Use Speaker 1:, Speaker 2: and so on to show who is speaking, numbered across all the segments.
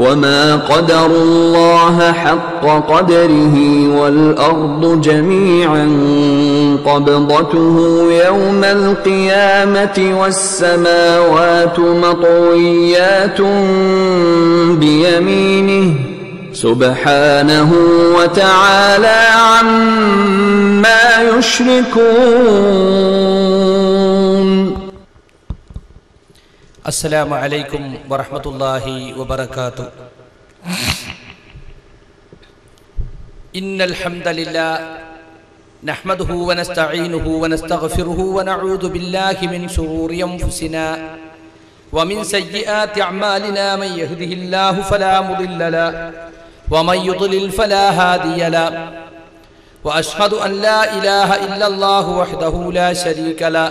Speaker 1: وما قدروا الله حق قدره والأرض جميعا قبضته يوم القيامة والسماوات مطويات بيمينه سبحانه وتعالى عما يشركون
Speaker 2: السلام عليكم ورحمة الله وبركاته. إن الحمد لله نحمده ونستعينه ونستغفره ونعوذ بالله من شرور أنفسنا ومن سيئات أعمالنا من يهده الله فلا مضل له ومن يضلل فلا هادي له. وأشهد أن لا إله إلا الله وحده لا شريك له.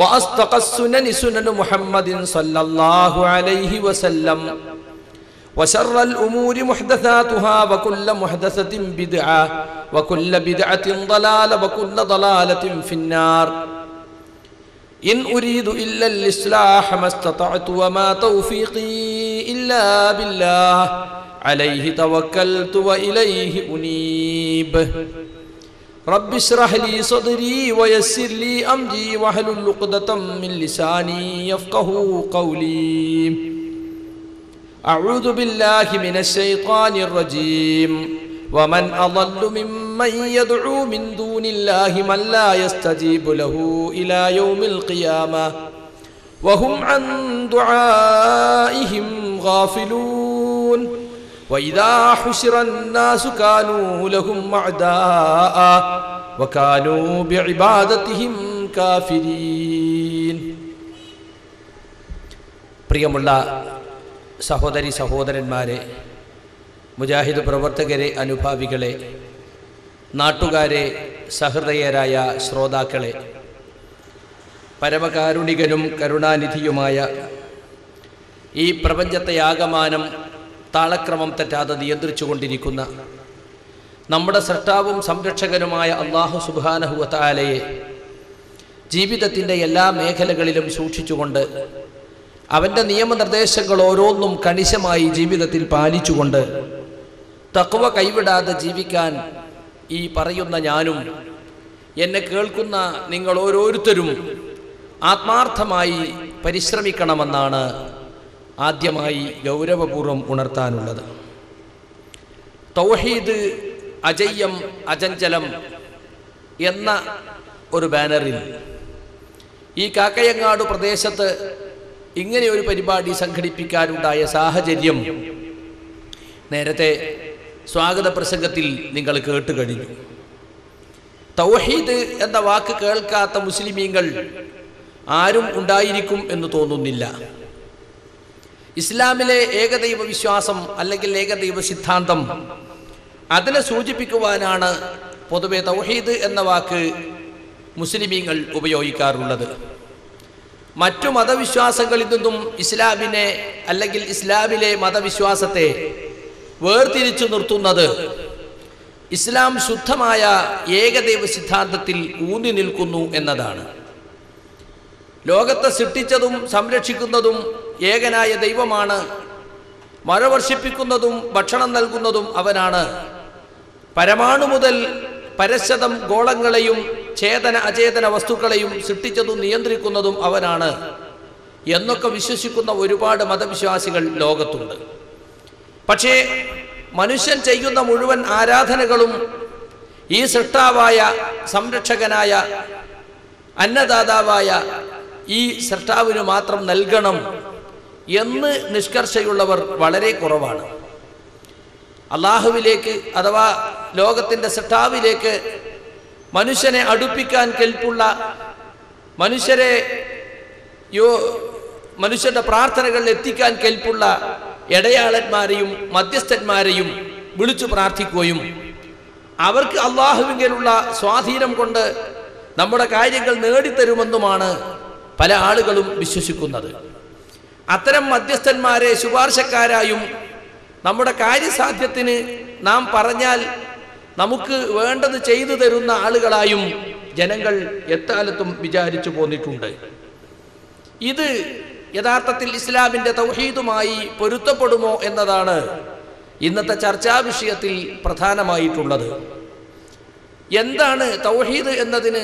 Speaker 2: وأصدق السنن سنن محمد صلى الله عليه وسلم. وشر الأمور محدثاتها وكل محدثة بدعة وكل بدعة ضلالة وكل ضلالة في النار. إن أريد إلا الإصلاح ما استطعت وما توفيقي إلا بالله عليه توكلت وإليه أنيب. رب اشرح لي صدري ويسر لي أمري واحلل عقدة من لساني يفقه قولي. أعوذ بالله من الشيطان الرجيم. ومن أضل ممن يدعو من دون الله من لا يستجيب له إلى يوم القيامة. وهم عن دعائهم غافلون. പ്രിയമുള്ള സഹോദരി സഹോദരന്മാരെ മുജാഹിദ് പ്രവർത്തകരെ അനുഭാവികളെ നാട്ടുകാരെ സഹൃദയരായ ശ്രോതാക്കളെ പരമകാരുണികനും കരുണാനിധിയുമായ ഈ പ്രപഞ്ചത്തെ ആകമാനം താളക്രമം തെറ്റാതെ നിയന്ത്രിച്ചു കൊണ്ടിരിക്കുന്ന നമ്മുടെ സൃഷ്ടാവും സംരക്ഷകനുമായ അള്ളാഹു സുബാനഹുവത്താലയെ ജീവിതത്തിന്റെ എല്ലാ മേഖലകളിലും സൂക്ഷിച്ചുകൊണ്ട് അവന്റെ നിയമനിർദ്ദേശങ്ങൾ ഓരോന്നും കണിശമായി ജീവിതത്തിൽ പാലിച്ചുകൊണ്ട് തക്കവ കൈവിടാതെ ജീവിക്കാൻ ഈ പറയുന്ന ഞാനും എന്നെ കേൾക്കുന്ന നിങ്ങൾ ഓരോരുത്തരും ആത്മാർത്ഥമായി പരിശ്രമിക്കണമെന്നാണ് ആദ്യമായി ഗൗരവപൂർവം ഉണർത്താനുള്ളത്. തൗഹീദ് അജയ്യം അജഞ്ചലം എന്ന ഒരു ബാനറിൽ ഈ കാക്കയങ്ങാട് പ്രദേശത്ത് ഇങ്ങനെ ഒരു പരിപാടി സംഘടിപ്പിക്കാനുണ്ടായ സാഹചര്യം നേരത്തെ സ്വാഗത പ്രസംഗത്തിൽ നിങ്ങൾ കേട്ട് കഴിഞ്ഞു. തൗഹീദ് എന്ന വാക്ക് കേൾക്കാത്ത മുസ്ലിമീങ്ങൾ ആരും ഉണ്ടായിരിക്കും എന്ന് തോന്നുന്നില്ല. ഇസ്ലാമിലെ ഏകദൈവ വിശ്വാസം അല്ലെങ്കിൽ ഏകദൈവ സിദ്ധാന്തം അതിനെ സൂചിപ്പിക്കുവാനാണ് പൊതുവെ തൗഹീദ് എന്ന വാക്ക് മുസ്ലിമീങ്ങൾ ഉപയോഗിക്കാറുള്ളത്. മറ്റു മതവിശ്വാസങ്ങളിൽ നിന്നും ഇസ്ലാമിനെ അല്ലെങ്കിൽ ഇസ്ലാമിലെ മതവിശ്വാസത്തെ വേർതിരിച്ചു നിർത്തുന്നത് ഇസ്ലാം ശുദ്ധമായ ഏകദൈവ സിദ്ധാന്തത്തിൽ ഊന്നി നിൽക്കുന്നു എന്നതാണ്. ലോകത്തെ സൃഷ്ടിച്ചതും സംരക്ഷിക്കുന്നതും ഏകനായ ദൈവമാണ്. മഴ വർഷിപ്പിക്കുന്നതും ഭക്ഷണം നൽകുന്നതും അവനാണ്. പരമാണു മുതൽ പരശതം ഗോളങ്ങളെയും ചേതന അചേതന വസ്തുക്കളെയും സൃഷ്ടിച്ചതും നിയന്ത്രിക്കുന്നതും അവനാണ് എന്നൊക്കെ വിശ്വസിക്കുന്ന ഒരുപാട് മതവിശ്വാസികൾ ലോകത്തുണ്ട്. പക്ഷേ മനുഷ്യൻ ചെയ്യുന്ന മുഴുവൻ ആരാധനകളും ഈ സൃഷ്ടാവായ സംരക്ഷകനായ അന്നദാതാവായ ഈ സൃഷ്ടാവിന് മാത്രം നൽകണം എന്ന് നിഷ്കർഷയുള്ളവർ വളരെ കുറവാണ്. അള്ളാഹുവിലേക്ക് അഥവാ ലോകത്തിന്റെ സട്ടാവിലേക്ക് മനുഷ്യനെ അടുപ്പിക്കാൻ കെൽപ്പുള്ള മനുഷ്യരെ യോ മനുഷ്യന്റെ പ്രാർത്ഥനകൾ എത്തിക്കാൻ കെൽപ്പുള്ള ഇടയാളന്മാരെയും മധ്യസ്ഥന്മാരെയും വിളിച്ചു പ്രാർത്ഥിക്കുകയും അവർക്ക് അള്ളാഹുവിങ്കലുള്ള സ്വാധീനം കൊണ്ട് നമ്മുടെ കാര്യങ്ങൾ നേടിത്തരുമെന്നുമാണ് പല ആളുകളും വിശ്വസിക്കുന്നത്. അത്തരം മധ്യസ്ഥന്മാരെ ശുപാർശക്കാരായും നമ്മുടെ കാര്യസാധ്യത്തിന് നാം പറഞ്ഞാൽ നമുക്ക് വേണ്ടത് ചെയ്തു തരുന്ന ആളുകളായും ജനങ്ങൾ എക്കാലത്തും വിചാരിച്ചു പോന്നിട്ടുണ്ട്. ഇത് യഥാർത്ഥത്തിൽ ഇസ്ലാമിന്റെ തൗഹീദുമായി പൊരുത്തപ്പെടുമോ എന്നതാണ് ഇന്നത്തെ ചർച്ചാ വിഷയത്തിൽ പ്രധാനമായിട്ടുള്ളത്. എന്താണ് തൗഹീദ് എന്നതിന്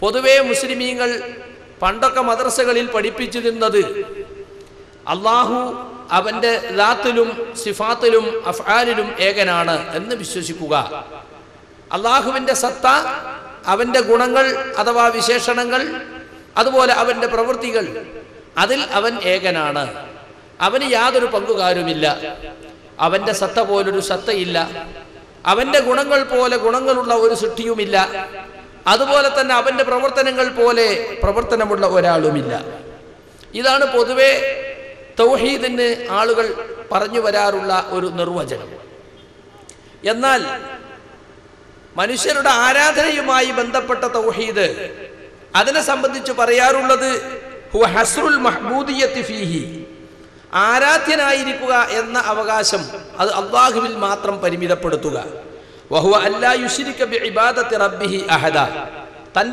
Speaker 2: പൊതുവേ മുസ്ലിമീങ്ങൾ പണ്ടൊക്കെ മദ്രസകളിൽ പഠിപ്പിച്ചിരുന്നത് അള്ളാഹു അവന്റെ ദാത്തിലും സിഫാത്തിലും അഫ്ആലിലും ഏകനാണ് എന്ന് വിശ്വസിക്കുക. അള്ളാഹുവിന്റെ സത്ത അവന്റെ ഗുണങ്ങൾ അഥവാ വിശേഷണങ്ങൾ അതുപോലെ അവന്റെ പ്രവൃത്തികൾ അതിൽ അവൻ ഏകനാണ്. അവന് യാതൊരു പങ്കുകാരുമില്ല. അവന്റെ സത്ത പോലൊരു സത്തയില്ല. അവന്റെ ഗുണങ്ങൾ പോലെ ഗുണങ്ങളുള്ള ഒരു സൃഷ്ടിയുമില്ല. അതുപോലെ തന്നെ അവന്റെ പ്രവർത്തനങ്ങൾ പോലെ പ്രവർത്തനമുള്ള ഒരാളുമില്ല. ഇതാണ് പൊതുവെ തൗഹീദിന് ആളുകൾ പറഞ്ഞു വരാറുള്ള ഒരു നിർവചനം. എന്നാൽ മനുഷ്യരുടെ ആരാധനയുമായി ബന്ധപ്പെട്ട തൗഹീദ് അതിനെ സംബന്ധിച്ച് പറയാറുള്ളത് മഹ്ബൂദിയത്തി ഫീഹി. ആരാധ്യനായിരിക്കുക എന്ന അവകാശം അത് അള്ളാഹുവിൽ മാത്രം പരിമിതപ്പെടുത്തുക. വഹുവ അല്ലാ ഇബാദത്തി റബ്ബിഹി അഹദ.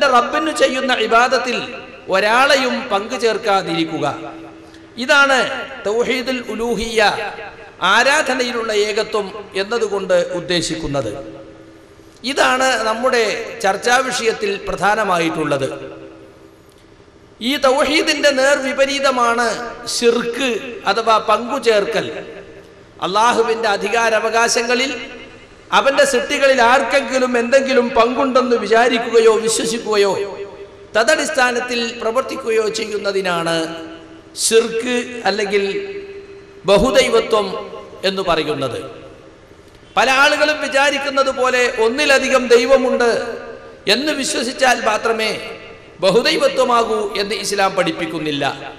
Speaker 2: റബ്ബിന് ചെയ്യുന്ന ഇബാദത്തിൽ ഒരാളെയും പങ്കു ചേർക്കാതിരിക്കുക. ഇതാണ് തൗഹീദുൽ ഉലൂഹിയ ആരാധനയിലുള്ള ഏകത്വം എന്നതുകൊണ്ട് ഉദ്ദേശിക്കുന്നത്. ഇതാണ് നമ്മുടെ ചർച്ചാ വിഷയത്തിൽ പ്രധാനമായിട്ടുള്ളത്. ഈ തൗഹീദിന്റെ നേർവിപരീതമാണ് ഷിർക്ക് അഥവാ പങ്കുചേർക്കൽ. അള്ളാഹുവിന്റെ അധികാരാവകാശങ്ങളിൽ അവന്റെ സൃഷ്ടികളിൽ ആർക്കെങ്കിലും എന്തെങ്കിലും പങ്കുണ്ടെന്ന് വിചാരിക്കുകയോ വിശ്വസിക്കുകയോ തദടിസ്ഥാനത്തിൽ പ്രവർത്തിക്കുകയോ ചെയ്യുന്നതിനാണ് ഷിർക്ക് അല്ലെങ്കിൽ ബഹുദൈവത്വം എന്ന് പറയുന്നത്. പല ആളുകളും വിചാരിക്കുന്നത് പോലെ ഒന്നിലധികം ദൈവമുണ്ട് എന്ന് വിശ്വസിച്ചാൽ മാത്രമേ ബഹുദൈവത്വമാകൂ എന്ന് ഇസ്ലാം പഠിപ്പിക്കുന്നില്ല.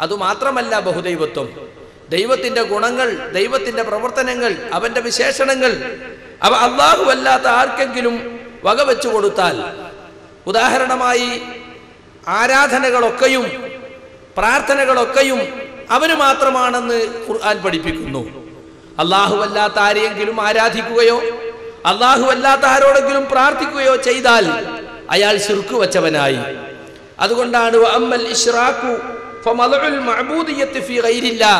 Speaker 2: അതുമാത്രമല്ല ബഹുദൈവത്വം. ദൈവത്തിന്റെ ഗുണങ്ങൾ ദൈവത്തിന്റെ പ്രവർത്തനങ്ങൾ അവന്റെ വിശേഷണങ്ങൾ അവ അല്ലാഹുവല്ലാത്ത ആർക്കെങ്കിലും വകവെച്ചു കൊടുത്താൽ ഉദാഹരണമായി ആരാധനകളൊക്കെയും പ്രാർത്ഥനകളൊക്കെയും അവന് മാത്രമാണെന്ന് ഖുർആൻ പഠിപ്പിക്കുന്നു. അള്ളാഹു അല്ലാത്ത ആരെയെങ്കിലും ആരാധിക്കുകയോ അള്ളാഹു അല്ലാത്ത ആരോടെങ്കിലും പ്രാർത്ഥിക്കുകയോ ചെയ്താൽ അയാൾ ശിർക്ക് വച്ചവനായി. അതുകൊണ്ടാണ് ഗൈരില്ലാ.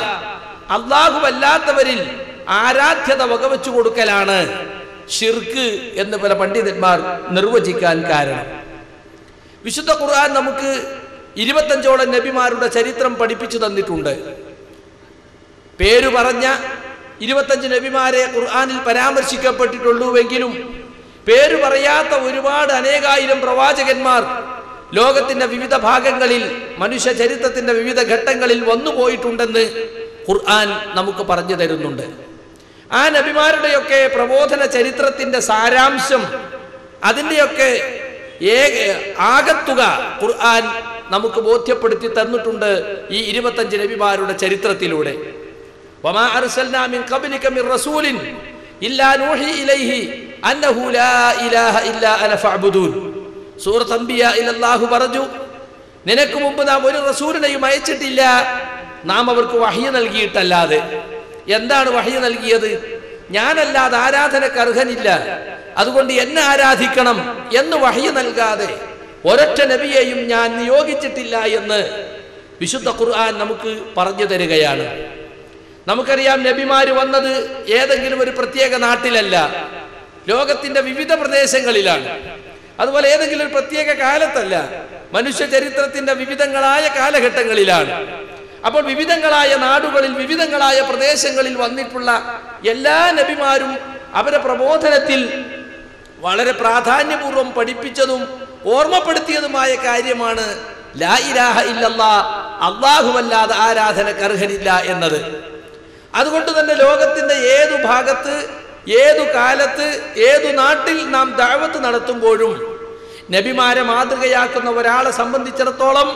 Speaker 2: അല്ലാഹുവല്ലാത്തവരിൽ ആരാധ്യത വകവെച്ചു കൊടുക്കലാണ് ഷിർക്ക് എന്ന് പല പണ്ഡിതന്മാർ നിർവചിക്കാൻ കാരണം. വിശുദ്ധ ഖുർആൻ നമുക്ക് ഇരുപത്തഞ്ചോളം നബിമാരുടെ ചരിത്രം പഠിപ്പിച്ചു തന്നിട്ടുണ്ട്. പേരു പറഞ്ഞ ഇരുപത്തഞ്ച് നബിമാരെ ഖുർആാനിൽ പരാമർശിക്കപ്പെട്ടിട്ടുള്ളൂവെങ്കിലും പേരു പറയാത്ത ഒരുപാട് അനേകായിരം പ്രവാചകന്മാർ ലോകത്തിന്റെ വിവിധ ഭാഗങ്ങളിൽ മനുഷ്യ ചരിത്രത്തിന്റെ വിവിധ ഘട്ടങ്ങളിൽ വന്നുപോയിട്ടുണ്ടെന്ന് ഖുർആൻ നമുക്ക് പറഞ്ഞു തരുന്നുണ്ട്. ആ നബിമാരുടെയൊക്കെ പ്രബോധന ചരിത്രത്തിന്റെ സാരാംശം അതിന്റെയൊക്കെ ഏക ആകത്തുക ഖുർആൻ നമുക്ക് ബോധ്യപ്പെടുത്തി തന്നിട്ടുണ്ട് ഈ ഇരുപത്തഞ്ച് നബിമാരുടെ ചരിത്രത്തിലൂടെ. പറഞ്ഞു നിനക്ക് മുമ്പ് നാം ഒരു റസൂലിനെയും അയച്ചിട്ടില്ല. നാം അവർക്ക് വഹിയ നൽകിയിട്ടല്ലാതെ. എന്താണ് വഹിയ നൽകിയത്? ഞാനല്ലാതെ ആരാധനക്ക് അർഹനില്ല. അതുകൊണ്ട് എന്നെ ആരാധിക്കണം എന്ന് വഹിയ നൽകാതെ ഒരൊറ്റ നബിയെയും ഞാൻ നിയോഗിച്ചിട്ടില്ല എന്ന് വിശുദ്ധ ഖുർആൻ നമുക്ക് പറഞ്ഞു തരികയാണ്. നമുക്കറിയാം നബിമാര് വന്നത് ഏതെങ്കിലും ഒരു പ്രത്യേക നാട്ടിലല്ല. ലോകത്തിന്റെ വിവിധ പ്രദേശങ്ങളിലാണ്. അതുപോലെ ഏതെങ്കിലും ഒരു പ്രത്യേക കാലത്തല്ല. മനുഷ്യ ചരിത്രത്തിന്റെ വിവിധങ്ങളായ കാലഘട്ടങ്ങളിലാണ്. അപ്പോൾ വിവിധങ്ങളായ നാടുകളിൽ വിവിധങ്ങളായ പ്രദേശങ്ങളിൽ വന്നിട്ടുള്ള എല്ലാ നബിമാരും അവരെ പ്രബോധനത്തിൽ വളരെ പ്രാധാന്യപൂർവം പഠിപ്പിച്ചതും ഓർമ്മപ്പെടുത്തിയതുമായ കാര്യമാണ് ലാ ഇലാഹ ഇല്ലല്ലാ അള്ളാഹുവല്ലാതെ ആരാധനക്ക് അർഹനില്ല എന്നത്. അതുകൊണ്ട് തന്നെ ലോകത്തിന്റെ ഏതു ഭാഗത്ത് ഏതു കാലത്ത് ഏതു നാട്ടിൽ നാം ദാവത്ത് നടത്തുമ്പോഴും നബിമാരെ മാതൃകയാക്കുന്ന ഒരാളെ സംബന്ധിച്ചിടത്തോളം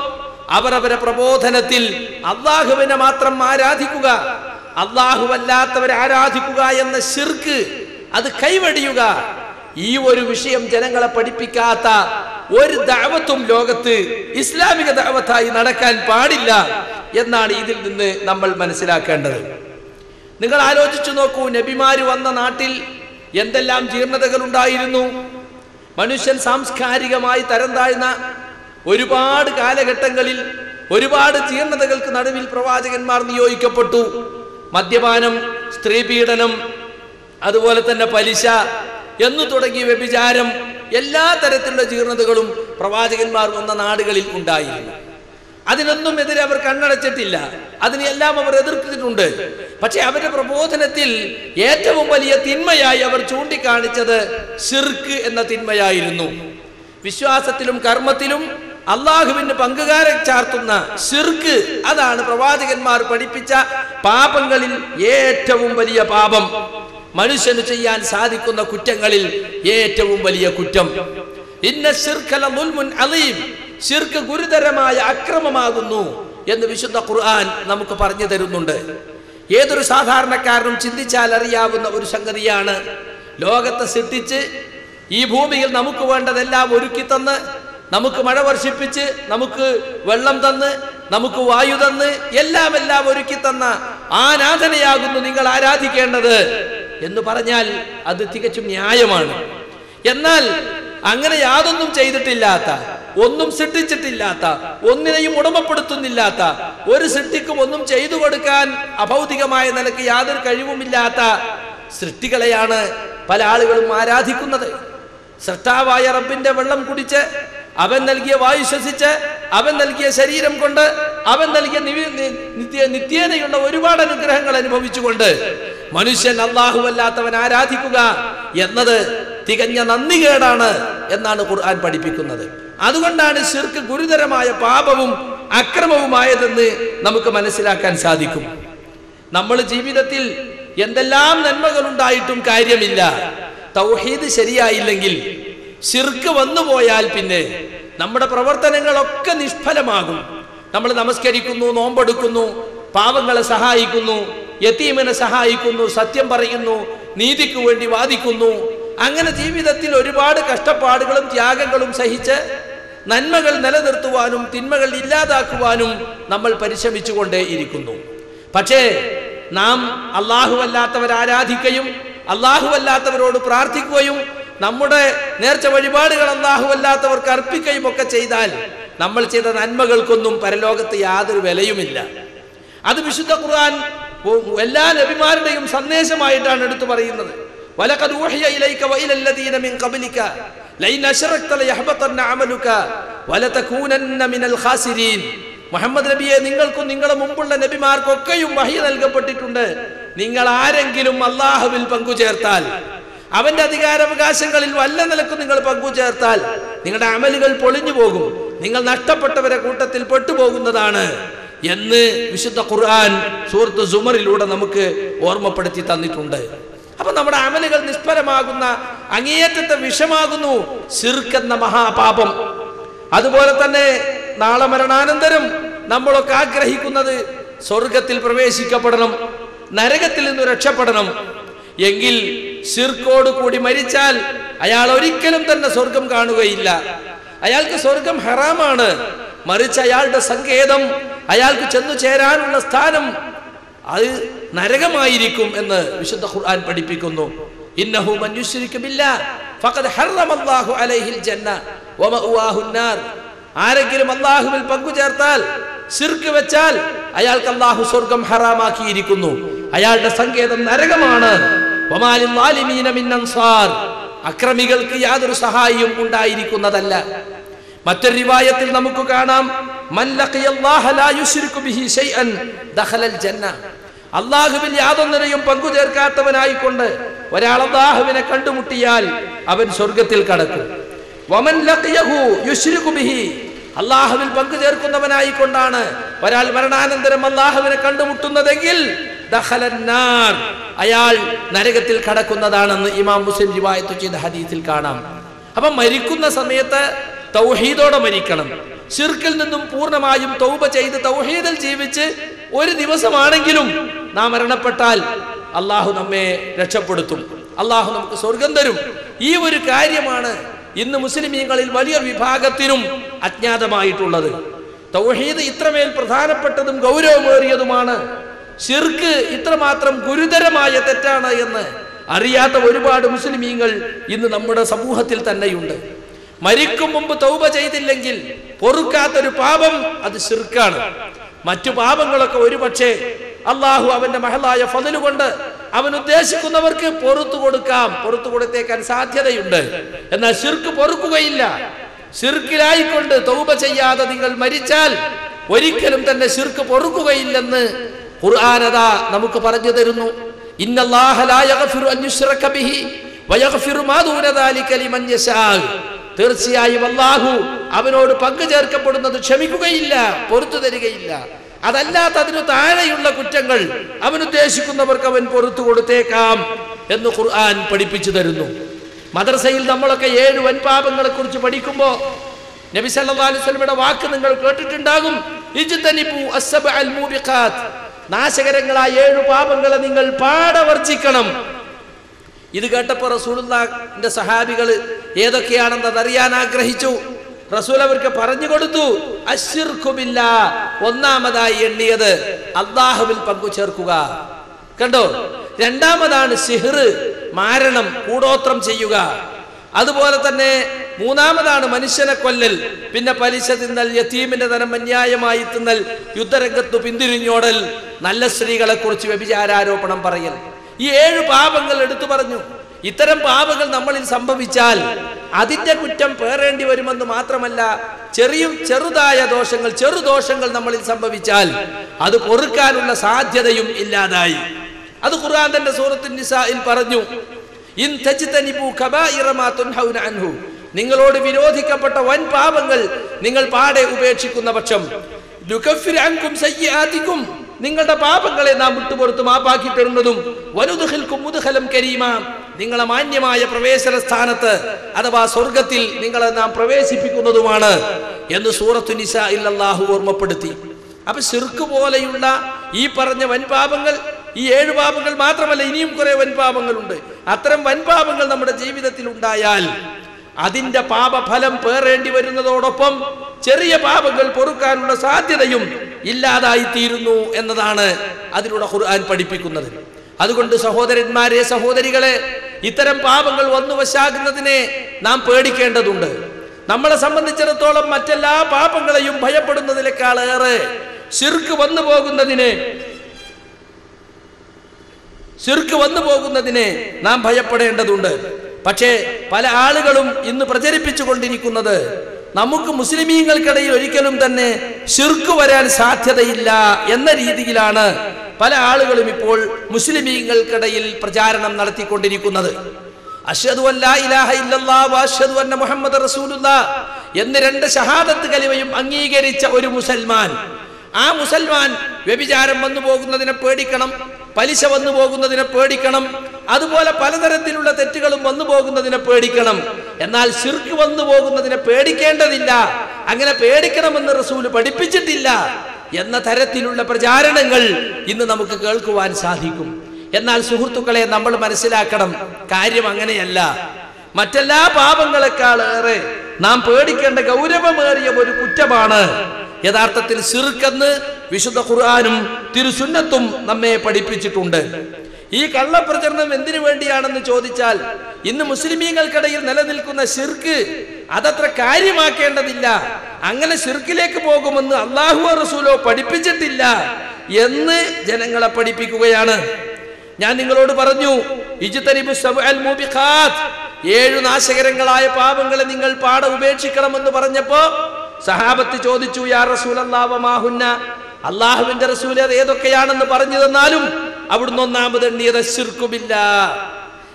Speaker 2: അവരവരെ പ്രബോധനത്തിൽ അള്ളാഹുവിനെ മാത്രം ആരാധിക്കുക അള്ളാഹുവല്ലാത്തവരെ ആരാധിക്കുക എന്ന ശിർക്ക് അത് കൈവടിയുക ഈ ഒരു വിഷയം ജനങ്ങളെ പഠിപ്പിക്കാത്ത ഒരു ദാവത്തും ലോകത്ത് ഇസ്ലാമിക ദാവത്തായി നടക്കാൻ പാടില്ല എന്നാണ് ഇതിൽ നിന്ന് നമ്മൾ മനസ്സിലാക്കേണ്ടത്. നിങ്ങൾ ആലോചിച്ചു നോക്കൂ നബിമാര് വന്ന നാട്ടിൽ എന്തെല്ലാം ജീർണതകൾ ഉണ്ടായിരുന്നു? മനുഷ്യൻ സാംസ്കാരികമായി തരം താഴ്ന്ന ഒരുപാട് കാലഘട്ടങ്ങളിൽ ഒരുപാട് ജീർണതകൾക്ക് നടുവിൽ പ്രവാചകന്മാർ നിയോഗിക്കപ്പെട്ടു. മദ്യപാനം സ്ത്രീപീഡനം അതുപോലെ തന്നെ പലിശ എന്നു തുടങ്ങിയ വ്യഭിചാരം എല്ലാ തരത്തിലുള്ള ജീർണതകളും പ്രവാചകന്മാർ വന്ന നാടുകളിൽ ഉണ്ടായിരുന്നു. അതിനൊന്നും എതിരെ അവർ കണ്ണടച്ചിട്ടില്ല. അതിനെല്ലാം അവർ എതിർത്തിട്ടുണ്ട്. പക്ഷെ അവരുടെ പ്രബോധനത്തിൽ ഏറ്റവും വലിയ തിന്മയായി അവർ ചൂണ്ടിക്കാണിച്ചത് ഷിർക്ക് എന്ന തിന്മയായിരുന്നു. വിശ്വാസത്തിലും കർമ്മത്തിലും അള്ളാഹുവിന് പങ്കുകാരെ ചാർത്തുന്ന ഷിർക്ക് അതാണ് പ്രവാചകന്മാർ പഠിപ്പിച്ച പാപങ്ങളിൽ ഏറ്റവും വലിയ പാപം. മനുഷ്യന് ചെയ്യാൻ സാധിക്കുന്ന കുറ്റങ്ങളിൽ ഏറ്റവും വലിയ കുറ്റം. ഇന്ന അലീം. ശിർക്ക് ഗുരുതരമായ അക്രമമാകുന്നു എന്ന് വിശുദ്ധ ഖുർആൻ നമുക്ക് പറഞ്ഞു തരുന്നുണ്ട്. ഏതൊരു സാധാരണക്കാരനും ചിന്തിച്ചാൽ അറിയാവുന്ന ഒരു സംഗതിയാണ്. ലോകത്തെ സൃഷ്ടിച്ച് ഈ ഭൂമിയിൽ നമുക്ക് വേണ്ടതെല്ലാം ഒരുക്കി തന്ന് നമുക്ക് മഴ വർഷിപ്പിച്ച് നമുക്ക് വെള്ളം തന്ന് നമുക്ക് വായു തന്ന് എല്ലാം എല്ലാം ഒരുക്കി തന്ന ആരാധനയാകുന്നു നിങ്ങൾ ആരാധിക്കേണ്ടത് എന്ന് പറഞ്ഞാൽ അത് തികച്ചും ന്യായമാണ്. എന്നാൽ അങ്ങനെ യാതൊന്നും ചെയ്തിട്ടില്ലാത്ത ഒന്നും സൃഷ്ടിച്ചിട്ടില്ലാത്ത ഒന്നിനെയും ഉടമപ്പെടുത്തുന്നില്ലാത്ത ഒരു സൃഷ്ടിക്കും ഒന്നും ചെയ്തു കൊടുക്കാൻ അഭൗതികമായ നിലയ്ക്ക് യാതൊരു കഴിവുമില്ലാത്ത സൃഷ്ടികളെയാണ് പല ആളുകളും ആരാധിക്കുന്നത്. സൃഷ്ടാവായ റബ്ബിന്റെ വെള്ളം കുടിച്ച് അവൻ നൽകിയ വായു ശ്വസിച്ച് അവൻ നൽകിയ ശരീരം കൊണ്ട് അവൻ നൽകിയ നിത്യ നിത്യേനയുള്ള ഒരുപാട് അനുഗ്രഹങ്ങൾ അനുഭവിച്ചുകൊണ്ട് മനുഷ്യൻ അള്ളാഹുവല്ലാത്തവൻ ആരാധിക്കുക എന്നത് തികഞ്ഞ നന്ദികേടാണ് എന്നാണ് ഖുർആൻ പഠിപ്പിക്കുന്നത്. അതുകൊണ്ടാണ് ശിർക്ക് ഗുരുതരമായ പാപവും അക്രമവുമായതെന്ന് നമുക്ക് മനസ്സിലാക്കാൻ സാധിക്കും. നമ്മൾ ജീവിതത്തിൽ എന്തെല്ലാം നന്മകളുണ്ടായിട്ടും കാര്യമില്ല. തൗഹീദ് ശരിയായില്ലെങ്കിൽ ശിർക്ക് വന്നുപോയാൽ പിന്നെ നമ്മുടെ പ്രവർത്തനങ്ങളൊക്കെ നിഷ്ഫലമാകും. നമ്മൾ നമസ്കരിക്കുന്നു നോമ്പെടുക്കുന്നു പാവങ്ങളെ സഹായിക്കുന്നു യത്തീമിനെ സഹായിക്കുന്നു സത്യം പറയുന്നു നീതിക്ക് വേണ്ടി വാദിക്കുന്നു. അങ്ങനെ ജീവിതത്തിൽ ഒരുപാട് കഷ്ടപ്പാടുകളും ത്യാഗങ്ങളും സഹിച്ച് നന്മകൾ നിലനിർത്തുവാനും തിന്മകൾ ഇല്ലാതാക്കുവാനും നമ്മൾ പരിശ്രമിച്ചുകൊണ്ടേ ഇരിക്കുന്നു. പക്ഷേ നാം അള്ളാഹുവല്ലാത്തവരാരാധിക്കുകയും ആരാധിക്കുകയും അല്ലാഹുവല്ലാത്തവരോട് പ്രാർത്ഥിക്കുകയും നമ്മുടെ നേർച്ച വഴിപാടുകൾ അല്ലാഹുവല്ലാത്തവർക്ക് അർപ്പിക്കുകയും ഒക്കെ ചെയ്താൽ നമ്മൾ ചെയ്ത നന്മകൾക്കൊന്നും പരലോകത്ത് യാതൊരു വിലയുമില്ല അത് വിശുദ്ധ ഖുർആൻ ഉ- എല്ലാ നബിമാരുടെയും സന്ദേശമായിട്ടാണ് എടുത്തു പറയുന്നത് വലഖദ് ഊഹിയ ഇലൈക വഇല الذين من قبلك ലൈൻ അശ്റക്ത ലയഹ്ബതന്ന അമലുക വലതകൂനന്ന മിനൽ ഖാസിരീൻ മുഹമ്മദ് നബിയെ നിങ്ങൾക്കും നിങ്ങളുടെ മുമ്പുള്ള നബിമാർക്കൊക്കെയും വഹി നൽകപ്പെട്ടിട്ടുണ്ട് നിങ്ങൾ ആരെങ്കിലും അള്ളാഹുവിൽ പങ്കുചേർത്താൽ അവന്റെ അധികാരാവകാശങ്ങളിൽ വല്ല നിലക്കും നിങ്ങൾ പങ്കുചേർത്താൽ നിങ്ങളുടെ അമലുകൾ പൊളിഞ്ഞു പോകും. നിങ്ങൾ നഷ്ടപ്പെട്ടവരെ കൂട്ടത്തിൽ പെട്ടുപോകുന്നതാണ് എന്ന് വിശുദ്ധ ഖുർആൻ സൂറത്ത് സുമറിലൂടെ നമുക്ക് ഓർമ്മപ്പെടുത്തി തന്നിട്ടുണ്ട്. അപ്പൊ നമ്മുടെ അമലുകൾ നിഷ്ഫലമാകുന്ന അങ്ങേയറ്റത്തെ വിഷമാകുന്നു സിർക്കെന്ന മഹാപാപം. അതുപോലെ തന്നെ നാളെ മരണാനന്തരം നമ്മളൊക്കെ ആഗ്രഹിക്കുന്നത് സ്വർഗത്തിൽ പ്രവേശിക്കപ്പെടണം നരകത്തിൽ നിന്ന് രക്ഷപ്പെടണം. എങ്കിൽ സിർക്കോട് കൂടി മരിച്ചാൽ അയാൾ ഒരിക്കലും തന്നെ സ്വർഗം കാണുകയില്ല. അയാൾക്ക് സ്വർഗം ഹറാമാണ്. മറിച്ച് അയാളുടെ സങ്കേതം അയാൾക്ക് ചെന്നു ചേരാനുള്ള സ്ഥാനം അത് നരകമായിരിക്കും എന്ന് വിശുദ്ധ ഖുർആൻ പഠിപ്പിക്കുന്നു. ഇന്നഹു ബില്ലാഹ് ഫഖദ് ഹറമല്ലാഹു അലൈഹിൽ ജന്ന വമഅവാഹു നാർ. ആരെങ്കിലും അള്ളാഹുവിൽ പങ്കു ചേർത്താൽ ശിർക്ക് വെച്ചാൽ അയാൾക്ക് അള്ളാഹു സ്വർഗം ഹറാമാക്കിയിരിക്കുന്നു. അയാളുടെ സങ്കേതം നരകമാണ്. അക്രമികൾക്ക് യാതൊരു സഹായിയും ഉണ്ടായിരിക്കുന്നതല്ല. മറ്റൊരു റിവായത്തിൽ നമുക്ക് കാണാം അള്ളാഹുവിൽ യാതൊന്നിനെയും പങ്കു ചേർക്കാത്തവനായിക്കൊണ്ട് ഒരാൾ അള്ളാഹുവിനെ കണ്ടുമുട്ടിയാൽ അവൻ സ്വർഗത്തിൽ കടക്കും. അള്ളാഹുവിൽ പങ്കു ചേർക്കുന്നവനായിക്കൊണ്ടാണ് ഒരാൾ മരണാനന്തരം അള്ളാഹുവിനെ കണ്ടുമുട്ടുന്നതെങ്കിൽ. അയാൾ നരകത്തിൽ കടക്കുന്നതാണെന്ന് ഇമാം മുസ്ലിം റിവായത്ത് ചെയ്ത ഹദീസിൽ കാണാം. അപ്പൊ മരിക്കുന്ന സമയത്ത് തൗഹീദോടെ മരിക്കണം. ഷിർക്കിൽ നിന്നും പൂർണമായും തൗബ ചെയ്ത് തൗഹീദിൽ ജീവിച്ച് ഒരു ദിവസമാണെങ്കിലും നാം മരണപ്പെട്ടാൽ അള്ളാഹു നമ്മെ രക്ഷപ്പെടുത്തും. അള്ളാഹു നമുക്ക് സ്വർഗം തരും. ഈ ഒരു കാര്യമാണ് ഇന്ന് മുസ്ലിമീങ്ങളിൽ വലിയ വിഭാഗത്തിനും അജ്ഞാതമായിട്ടുള്ളത്. തൗഹീദ് ഇത്രമേൽ പ്രധാനപ്പെട്ടതും ഗൗരവമേറിയതുമാണ്. ഷിർക്ക് ഇത്രമാത്രം ഗുരുതരമായ തെറ്റാണ് എന്ന് അറിയാത്ത ഒരുപാട് മുസ്ലിമീങ്ങൾ ഇന്ന് നമ്മുടെ സമൂഹത്തിൽ തന്നെയുണ്ട്. മരിക്കും മുമ്പ് തൗബ ചെയ്തില്ലെങ്കിൽ പൊറുക്കാത്തൊരു പാപം അത് ഷിർക്കാണ് മറ്റു പാപങ്ങളൊക്കെ ഒരുപക്ഷെ അള്ളാഹു അവന്റെ മഹലായ ഫതിലുകൊണ്ട് അവൻ ഉദ്ദേശിക്കുന്നവർക്ക് പൊറത്തു കൊടുക്കാം. പൊറത്തു കൊടുത്തേക്കാൻ സാധ്യതയുണ്ട്. എന്നാൽ ഷിർക്ക് പൊറുക്കുകയില്ല. ഷിർക്കിലായിക്കൊണ്ട് തൗബ ചെയ്യാതെ നിങ്ങൾ മരിച്ചാൽ ഒരിക്കലും തന്നെ ഷിർക്ക് പൊറുക്കുകയില്ലെന്ന് ഖുർആാനത നമുക്ക് പറഞ്ഞു തരുന്നു. തീർച്ചയായും അല്ലാഹു അവനോട് പങ്കു ചേർക്കപ്പെടുന്നത് ക്ഷമിക്കുകയില്ല പൊറത്തു തരികയില്ല. അതല്ലാത്ത അതിനു താഴെയുള്ള കുറ്റങ്ങൾ അവൻ ഉദ്ദേശിക്കുന്നവർക്ക് അവൻ പൊറത്തു കൊടുത്തേക്കാം എന്ന് ഖുർആൻ പഠിപ്പിച്ചു തരുന്നു. മദ്രസയിൽ നമ്മളൊക്കെ ഏഴ് വൻപാപങ്ങളെ കുറിച്ച് പഠിക്കുമ്പോൾ നബി സല്ലല്ലാഹു അലൈഹി വസല്ലമയുടെ വാക്ക് നിങ്ങൾ കേട്ടിട്ടുണ്ടാകും. നാശകരങ്ങളായ ഏഴു പാപങ്ങളെ നിങ്ങൾ പാടവർജിക്കണം. ഇത് കേട്ടപ്പോൾ റസൂലിന്റെ സഹാബികൾ ഏതൊക്കെയാണെന്ന് അറിയാൻ ആഗ്രഹിച്ചു. റസൂൽ അവർക്ക് പറഞ്ഞു കൊടുത്തു അശ്വർക്കുമില്ല ഒന്നാമതായി എണ്ണിയത് അള്ളാഹുവിൽ പങ്കു ചേർക്കുക കണ്ടോ? രണ്ടാമതാണ് സിഹർ മാരണം കൂടോത്രം ചെയ്യുക. അതുപോലെ തന്നെ മൂന്നാമതാണ് മനുഷ്യനെ കൊല്ലൽ പിന്നെ പലിശ തിന്നൽ യത്തീമിന്റെ ധനം അന്യായമായി തിന്നൽ യുദ്ധരംഗത്തു പിന്തിരിഞ്ഞോടൽ നല്ല സ്ത്രീകളെ കുറിച്ച് വ്യഭിചാരാരോപണം പറയൽ. ഈ ഏഴ് പാപങ്ങൾ എടുത്തു പറഞ്ഞു. ഇത്തരം പാപങ്ങൾ നമ്മളിൽ സംഭവിച്ചാൽ അതിന്റെ കുറ്റം പേറേണ്ടി വരുമെന്ന് മാത്രമല്ല ചെറിയ ചെറുതായ ദോഷങ്ങൾ ചെറുദോഷങ്ങൾ നമ്മളിൽ സംഭവിച്ചാൽ അത് പൊറുക്കാനുള്ള സാധ്യതയും ഇല്ലാതായി. അത് ഖുർആൻ തന്റെ സൂറത്തിൻ നിസായിൽ പറഞ്ഞു ഇൻ അൻഹു. നിങ്ങളോട് വിരോധിക്കപ്പെട്ട വൻ പാപങ്ങൾ നിങ്ങൾ പാടെ ഉപേക്ഷിക്കുന്ന പക്ഷം. നിങ്ങളുടെ പാപങ്ങളെ നാം വിട്ടുപുറത്ത് മാപ്പാക്കി തരുന്നതും മുതുഹലം കരീമ. നിങ്ങളെ മാന്യമായ പ്രവേശന സ്ഥാനത്ത് അഥവാ സ്വർഗത്തിൽ നിങ്ങളെ നാം പ്രവേശിപ്പിക്കുന്നതുമാണ് എന്ന് സൂറത്തു നിസ ഇല്ലാഹു ഓർമ്മപ്പെടുത്തി. അപ്പൊ സിർക്ക് പോലെയുള്ള ഈ പറഞ്ഞ വൻപാപങ്ങൾ ഈ ഏഴ് പാപങ്ങൾ മാത്രമല്ല ഇനിയും കുറെ വൻപാപങ്ങളുണ്ട് അത്തരം വൻപാപങ്ങൾ നമ്മുടെ ജീവിതത്തിൽ ഉണ്ടായാൽ അതിന്റെ പാപഫലം പേറേണ്ടി വരുന്നതോടൊപ്പം ചെറിയ പാപങ്ങൾ പൊറുക്കാനുള്ള സാധ്യതയും ഇല്ലാതായി തീരുന്നു എന്നതാണ് അതിലൂടെ ഖുർആൻ പഠിപ്പിക്കുന്നത്. അതുകൊണ്ട് സഹോദരന്മാരെ സഹോദരികളെ ഇത്തരം പാപങ്ങൾ വന്നുവശാകുന്നതിനെ നാം പേടിക്കേണ്ടതുണ്ട്. നമ്മളെ സംബന്ധിച്ചിടത്തോളം മറ്റെല്ലാ പാപങ്ങളെയും ഭയപ്പെടുന്നതിനേക്കാളേറെ ശിർക്ക് വന്നു പോകുന്നതിനെ ശിർക്ക് വന്നു പോകുന്നതിനെ നാം ഭയപ്പെടേണ്ടതുണ്ട്. പക്ഷേ പല ആളുകളും ഇന്ന് പ്രചരിപ്പിച്ചു കൊണ്ടിരിക്കുന്നത് നമുക്ക് മുസ്ലിമീങ്ങൾക്കിടയിൽ ഒരിക്കലും തന്നെ ശിർക്ക് വരാൻ സാധ്യതയില്ല എന്ന രീതിയിലാണ് പല ആളുകളും ഇപ്പോൾ മുസ്ലിമീങ്ങൾക്കിടയിൽ പ്രചാരണം നടത്തിക്കൊണ്ടിരിക്കുന്നത്. മുഹമ്മദ് എന്ന് രണ്ട് ഷഹാദത്ത് കലിവയും അംഗീകരിച്ച ഒരു മുസൽമാൻ. ആ മുസൽമാൻ വ്യഭിചാരം വന്നു പോകുന്നതിനെ പേടിക്കണം. പലിശ വന്നു പോകുന്നതിനെ പേടിക്കണം. അതുപോലെ പലതരത്തിലുള്ള തെറ്റുകളും വന്നു പോകുന്നതിനെ പേടിക്കണം. എന്നാൽ ശിർക്ക് വന്നു പോകുന്നതിനെ പേടിക്കേണ്ടതില്ല. അങ്ങനെ പേടിക്കണമെന്ന് റസൂൽ പഠിപ്പിച്ചിട്ടില്ല. എന്ന തരത്തിലുള്ള പ്രചാരണങ്ങൾ ഇന്ന് നമുക്ക് കേൾക്കുവാൻ സാധിക്കും. എന്നാൽ സുഹൃത്തുക്കളെ നമ്മൾ മനസ്സിലാക്കണം കാര്യം അങ്ങനെയല്ല. മറ്റെല്ലാ പാപങ്ങളെക്കാളേറെ നാം പേടിക്കേണ്ട ഗൗരവമേറിയ ഒരു കുറ്റമാണ്. യഥാർത്ഥത്തിൽ സിർക്കെന്ന് വിശുദ്ധ ഖുർആാനും തിരുസുന്നത്തും നമ്മെ പഠിപ്പിച്ചിട്ടുണ്ട്. ഈ കള്ളപ്രചരണം എന്തിനു വേണ്ടിയാണെന്ന് ചോദിച്ചാൽ ഇന്ന് മുസ്ലിമീങ്ങൾക്കിടയിൽ നിലനിൽക്കുന്ന ശിർക്ക് അതത്ര കാര്യമാക്കേണ്ടതില്ല. അങ്ങനെ ശിർക്കിലേക്ക് പോകുമെന്ന് അള്ളാഹു റസൂലോ പഠിപ്പിച്ചിട്ടില്ല എന്ന് ജനങ്ങളെ പഠിപ്പിക്കുകയാണ്. ഞാൻ നിങ്ങളോട് പറഞ്ഞു ഏഴു നാശകരങ്ങളായ പാപങ്ങളെ നിങ്ങൾ പാടെ ഉപേക്ഷിക്കണമെന്ന് പറഞ്ഞപ്പോ സഹാബത്ത് ചോദിച്ചു യാ റസൂലല്ലാഹുന്ന അള്ളാഹുവിന്റെ റസൂൽ അത് ഏതൊക്കെയാണെന്ന് പറഞ്ഞു തന്നാലും അവിടുന്ന് ഒന്നാമത് എണ്ണിയത് ശിർക്കുമില്ല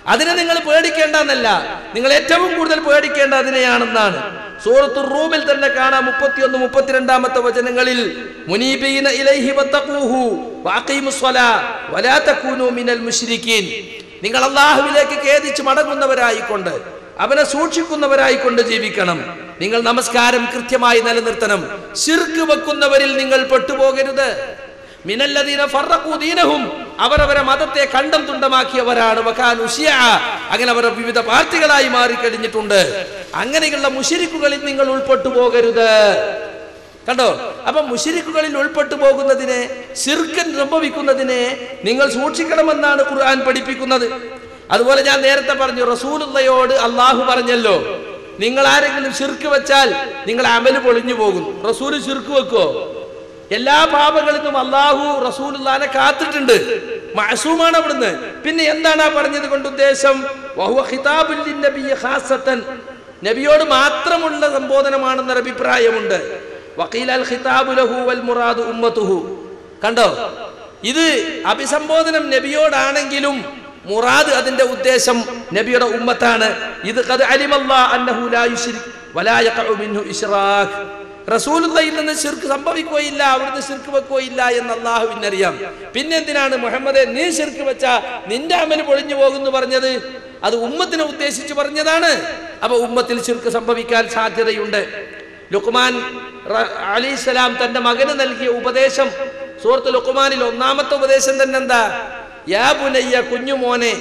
Speaker 2: അതിനെ നിങ്ങൾ പേടിക്കേണ്ടെന്നല്ല നിങ്ങൾ ഏറ്റവും കൂടുതൽ പേടിക്കേണ്ട അതിനെയാണെന്നാണ്. സൂറത്തു റൂമിൽ തന്നെ കാണാം മുപ്പത്തിയൊന്ന് മുപ്പത്തിരണ്ടാമത്തെ വചനങ്ങളിൽ മുനീബീന ഇലൈഹി വത്തഖൂഹു വഅഖീമുസ്സലാ വലാ മിനൽ മുശ്രിക്കീൻ നിങ്ങൾ അള്ളാഹുവിലേക്ക് ഖേദിച്ച് മടങ്ങുന്നവരായിക്കൊണ്ട് അവനെ സൂക്ഷിക്കുന്നവരായിക്കൊണ്ട് ജീവിക്കണം. നിങ്ങൾ നമസ്കാരം കൃത്യമായി നിലനിർത്തണം. ശിർക്ക് വെക്കുന്നവരിൽ നിങ്ങൾ പെട്ടുപോകരുത്. മിനല്ലദീന ഫറഖൂ ദീനഹും അവരവരെ മതത്തെ കണ്ടം തുണ്ടമാക്കിയവരാണ്. അങ്ങനെ അവർ വിവിധ പാർട്ടികളായി മാറിക്കഴിഞ്ഞിട്ടുണ്ട്. അങ്ങനെയുള്ള മുഷിരിക്കുകളിൽ നിങ്ങൾ ഉൾപ്പെട്ടു പോകരുത്. കണ്ടോ? അപ്പൊ മുഷിരിക്കുകളിൽ ഉൾപ്പെട്ടു പോകുന്നതിനെ സിർക്കൻ സംഭവിക്കുന്നതിനെ നിങ്ങൾ സൂക്ഷിക്കണമെന്നാണ് ഖുർആൻ പഠിപ്പിക്കുന്നത്. അതുപോലെ ഞാൻ നേരത്തെ പറഞ്ഞു റസൂലുള്ളയോട് അള്ളാഹു പറഞ്ഞല്ലോ നിങ്ങൾ ആരെങ്കിലും ശിർക്ക് വെച്ചാൽ നിങ്ങൾ അമൽ പൊളിഞ്ഞു പോകും. റസൂൽ ശിർക്ക് വെക്കോ എല്ലാ നിന്നും അള്ളാഹു റസൂലുള്ളാനെ കാത്തിട്ടുണ്ട്. മഅസൂമാണ് അവിടുന്ന്. പിന്നെ എന്താണ് ആ പറഞ്ഞത് കൊണ്ട് ഉദ്ദേശം? നബിയോട് മാത്രമുള്ള സംബോധനമാണെന്നൊരു അഭിപ്രായമുണ്ട്. ഖിതാബു ലഹു വൽ മുറാദു കണ്ടോ? ഇത് അഭിസംബോധനം നബിയോടാണെങ്കിലും മുറാദ് അതിന്റെ ഉദ്ദേശം നബിയുടെ ഉമ്മത്താണ്. ഇത് അന്നഹു ലാ യുശ്രിക് വലാ റസൂലുള്ളയിൽ നിന്ന് ശിർക്ക് സംഭവിക്കുകയില്ല അവിടുന്ന് ശിർക്ക് വെക്കുകയില്ല എന്ന് അള്ളാഹുവിനറിയാം. പിന്നെ എന്തിനാണ് മുഹമ്മദെ നീ ശിർക്ക് വെച്ച നിന്റെ അമൽ പൊളിഞ്ഞു പോകുന്നു പറഞ്ഞത്? അത് ഉമ്മത്തിനെ ഉദ്ദേശിച്ച് പറഞ്ഞതാണ്. അപ്പൊ ഉമ്മത്തിൽ ശിർക്ക് സംഭവിക്കാൻ സാധ്യതയുണ്ട്. ലുക്മാൻ അലിസ്ലാം തന്റെ മകന് നൽകിയ ഉപദേശം സുഹൃത്ത് ലുക്മാനിൽ ഒന്നാമത്തെ ഉപദേശം തന്നെ എന്താ യാ പുനയ്യ കുഞ്ഞുമോനെ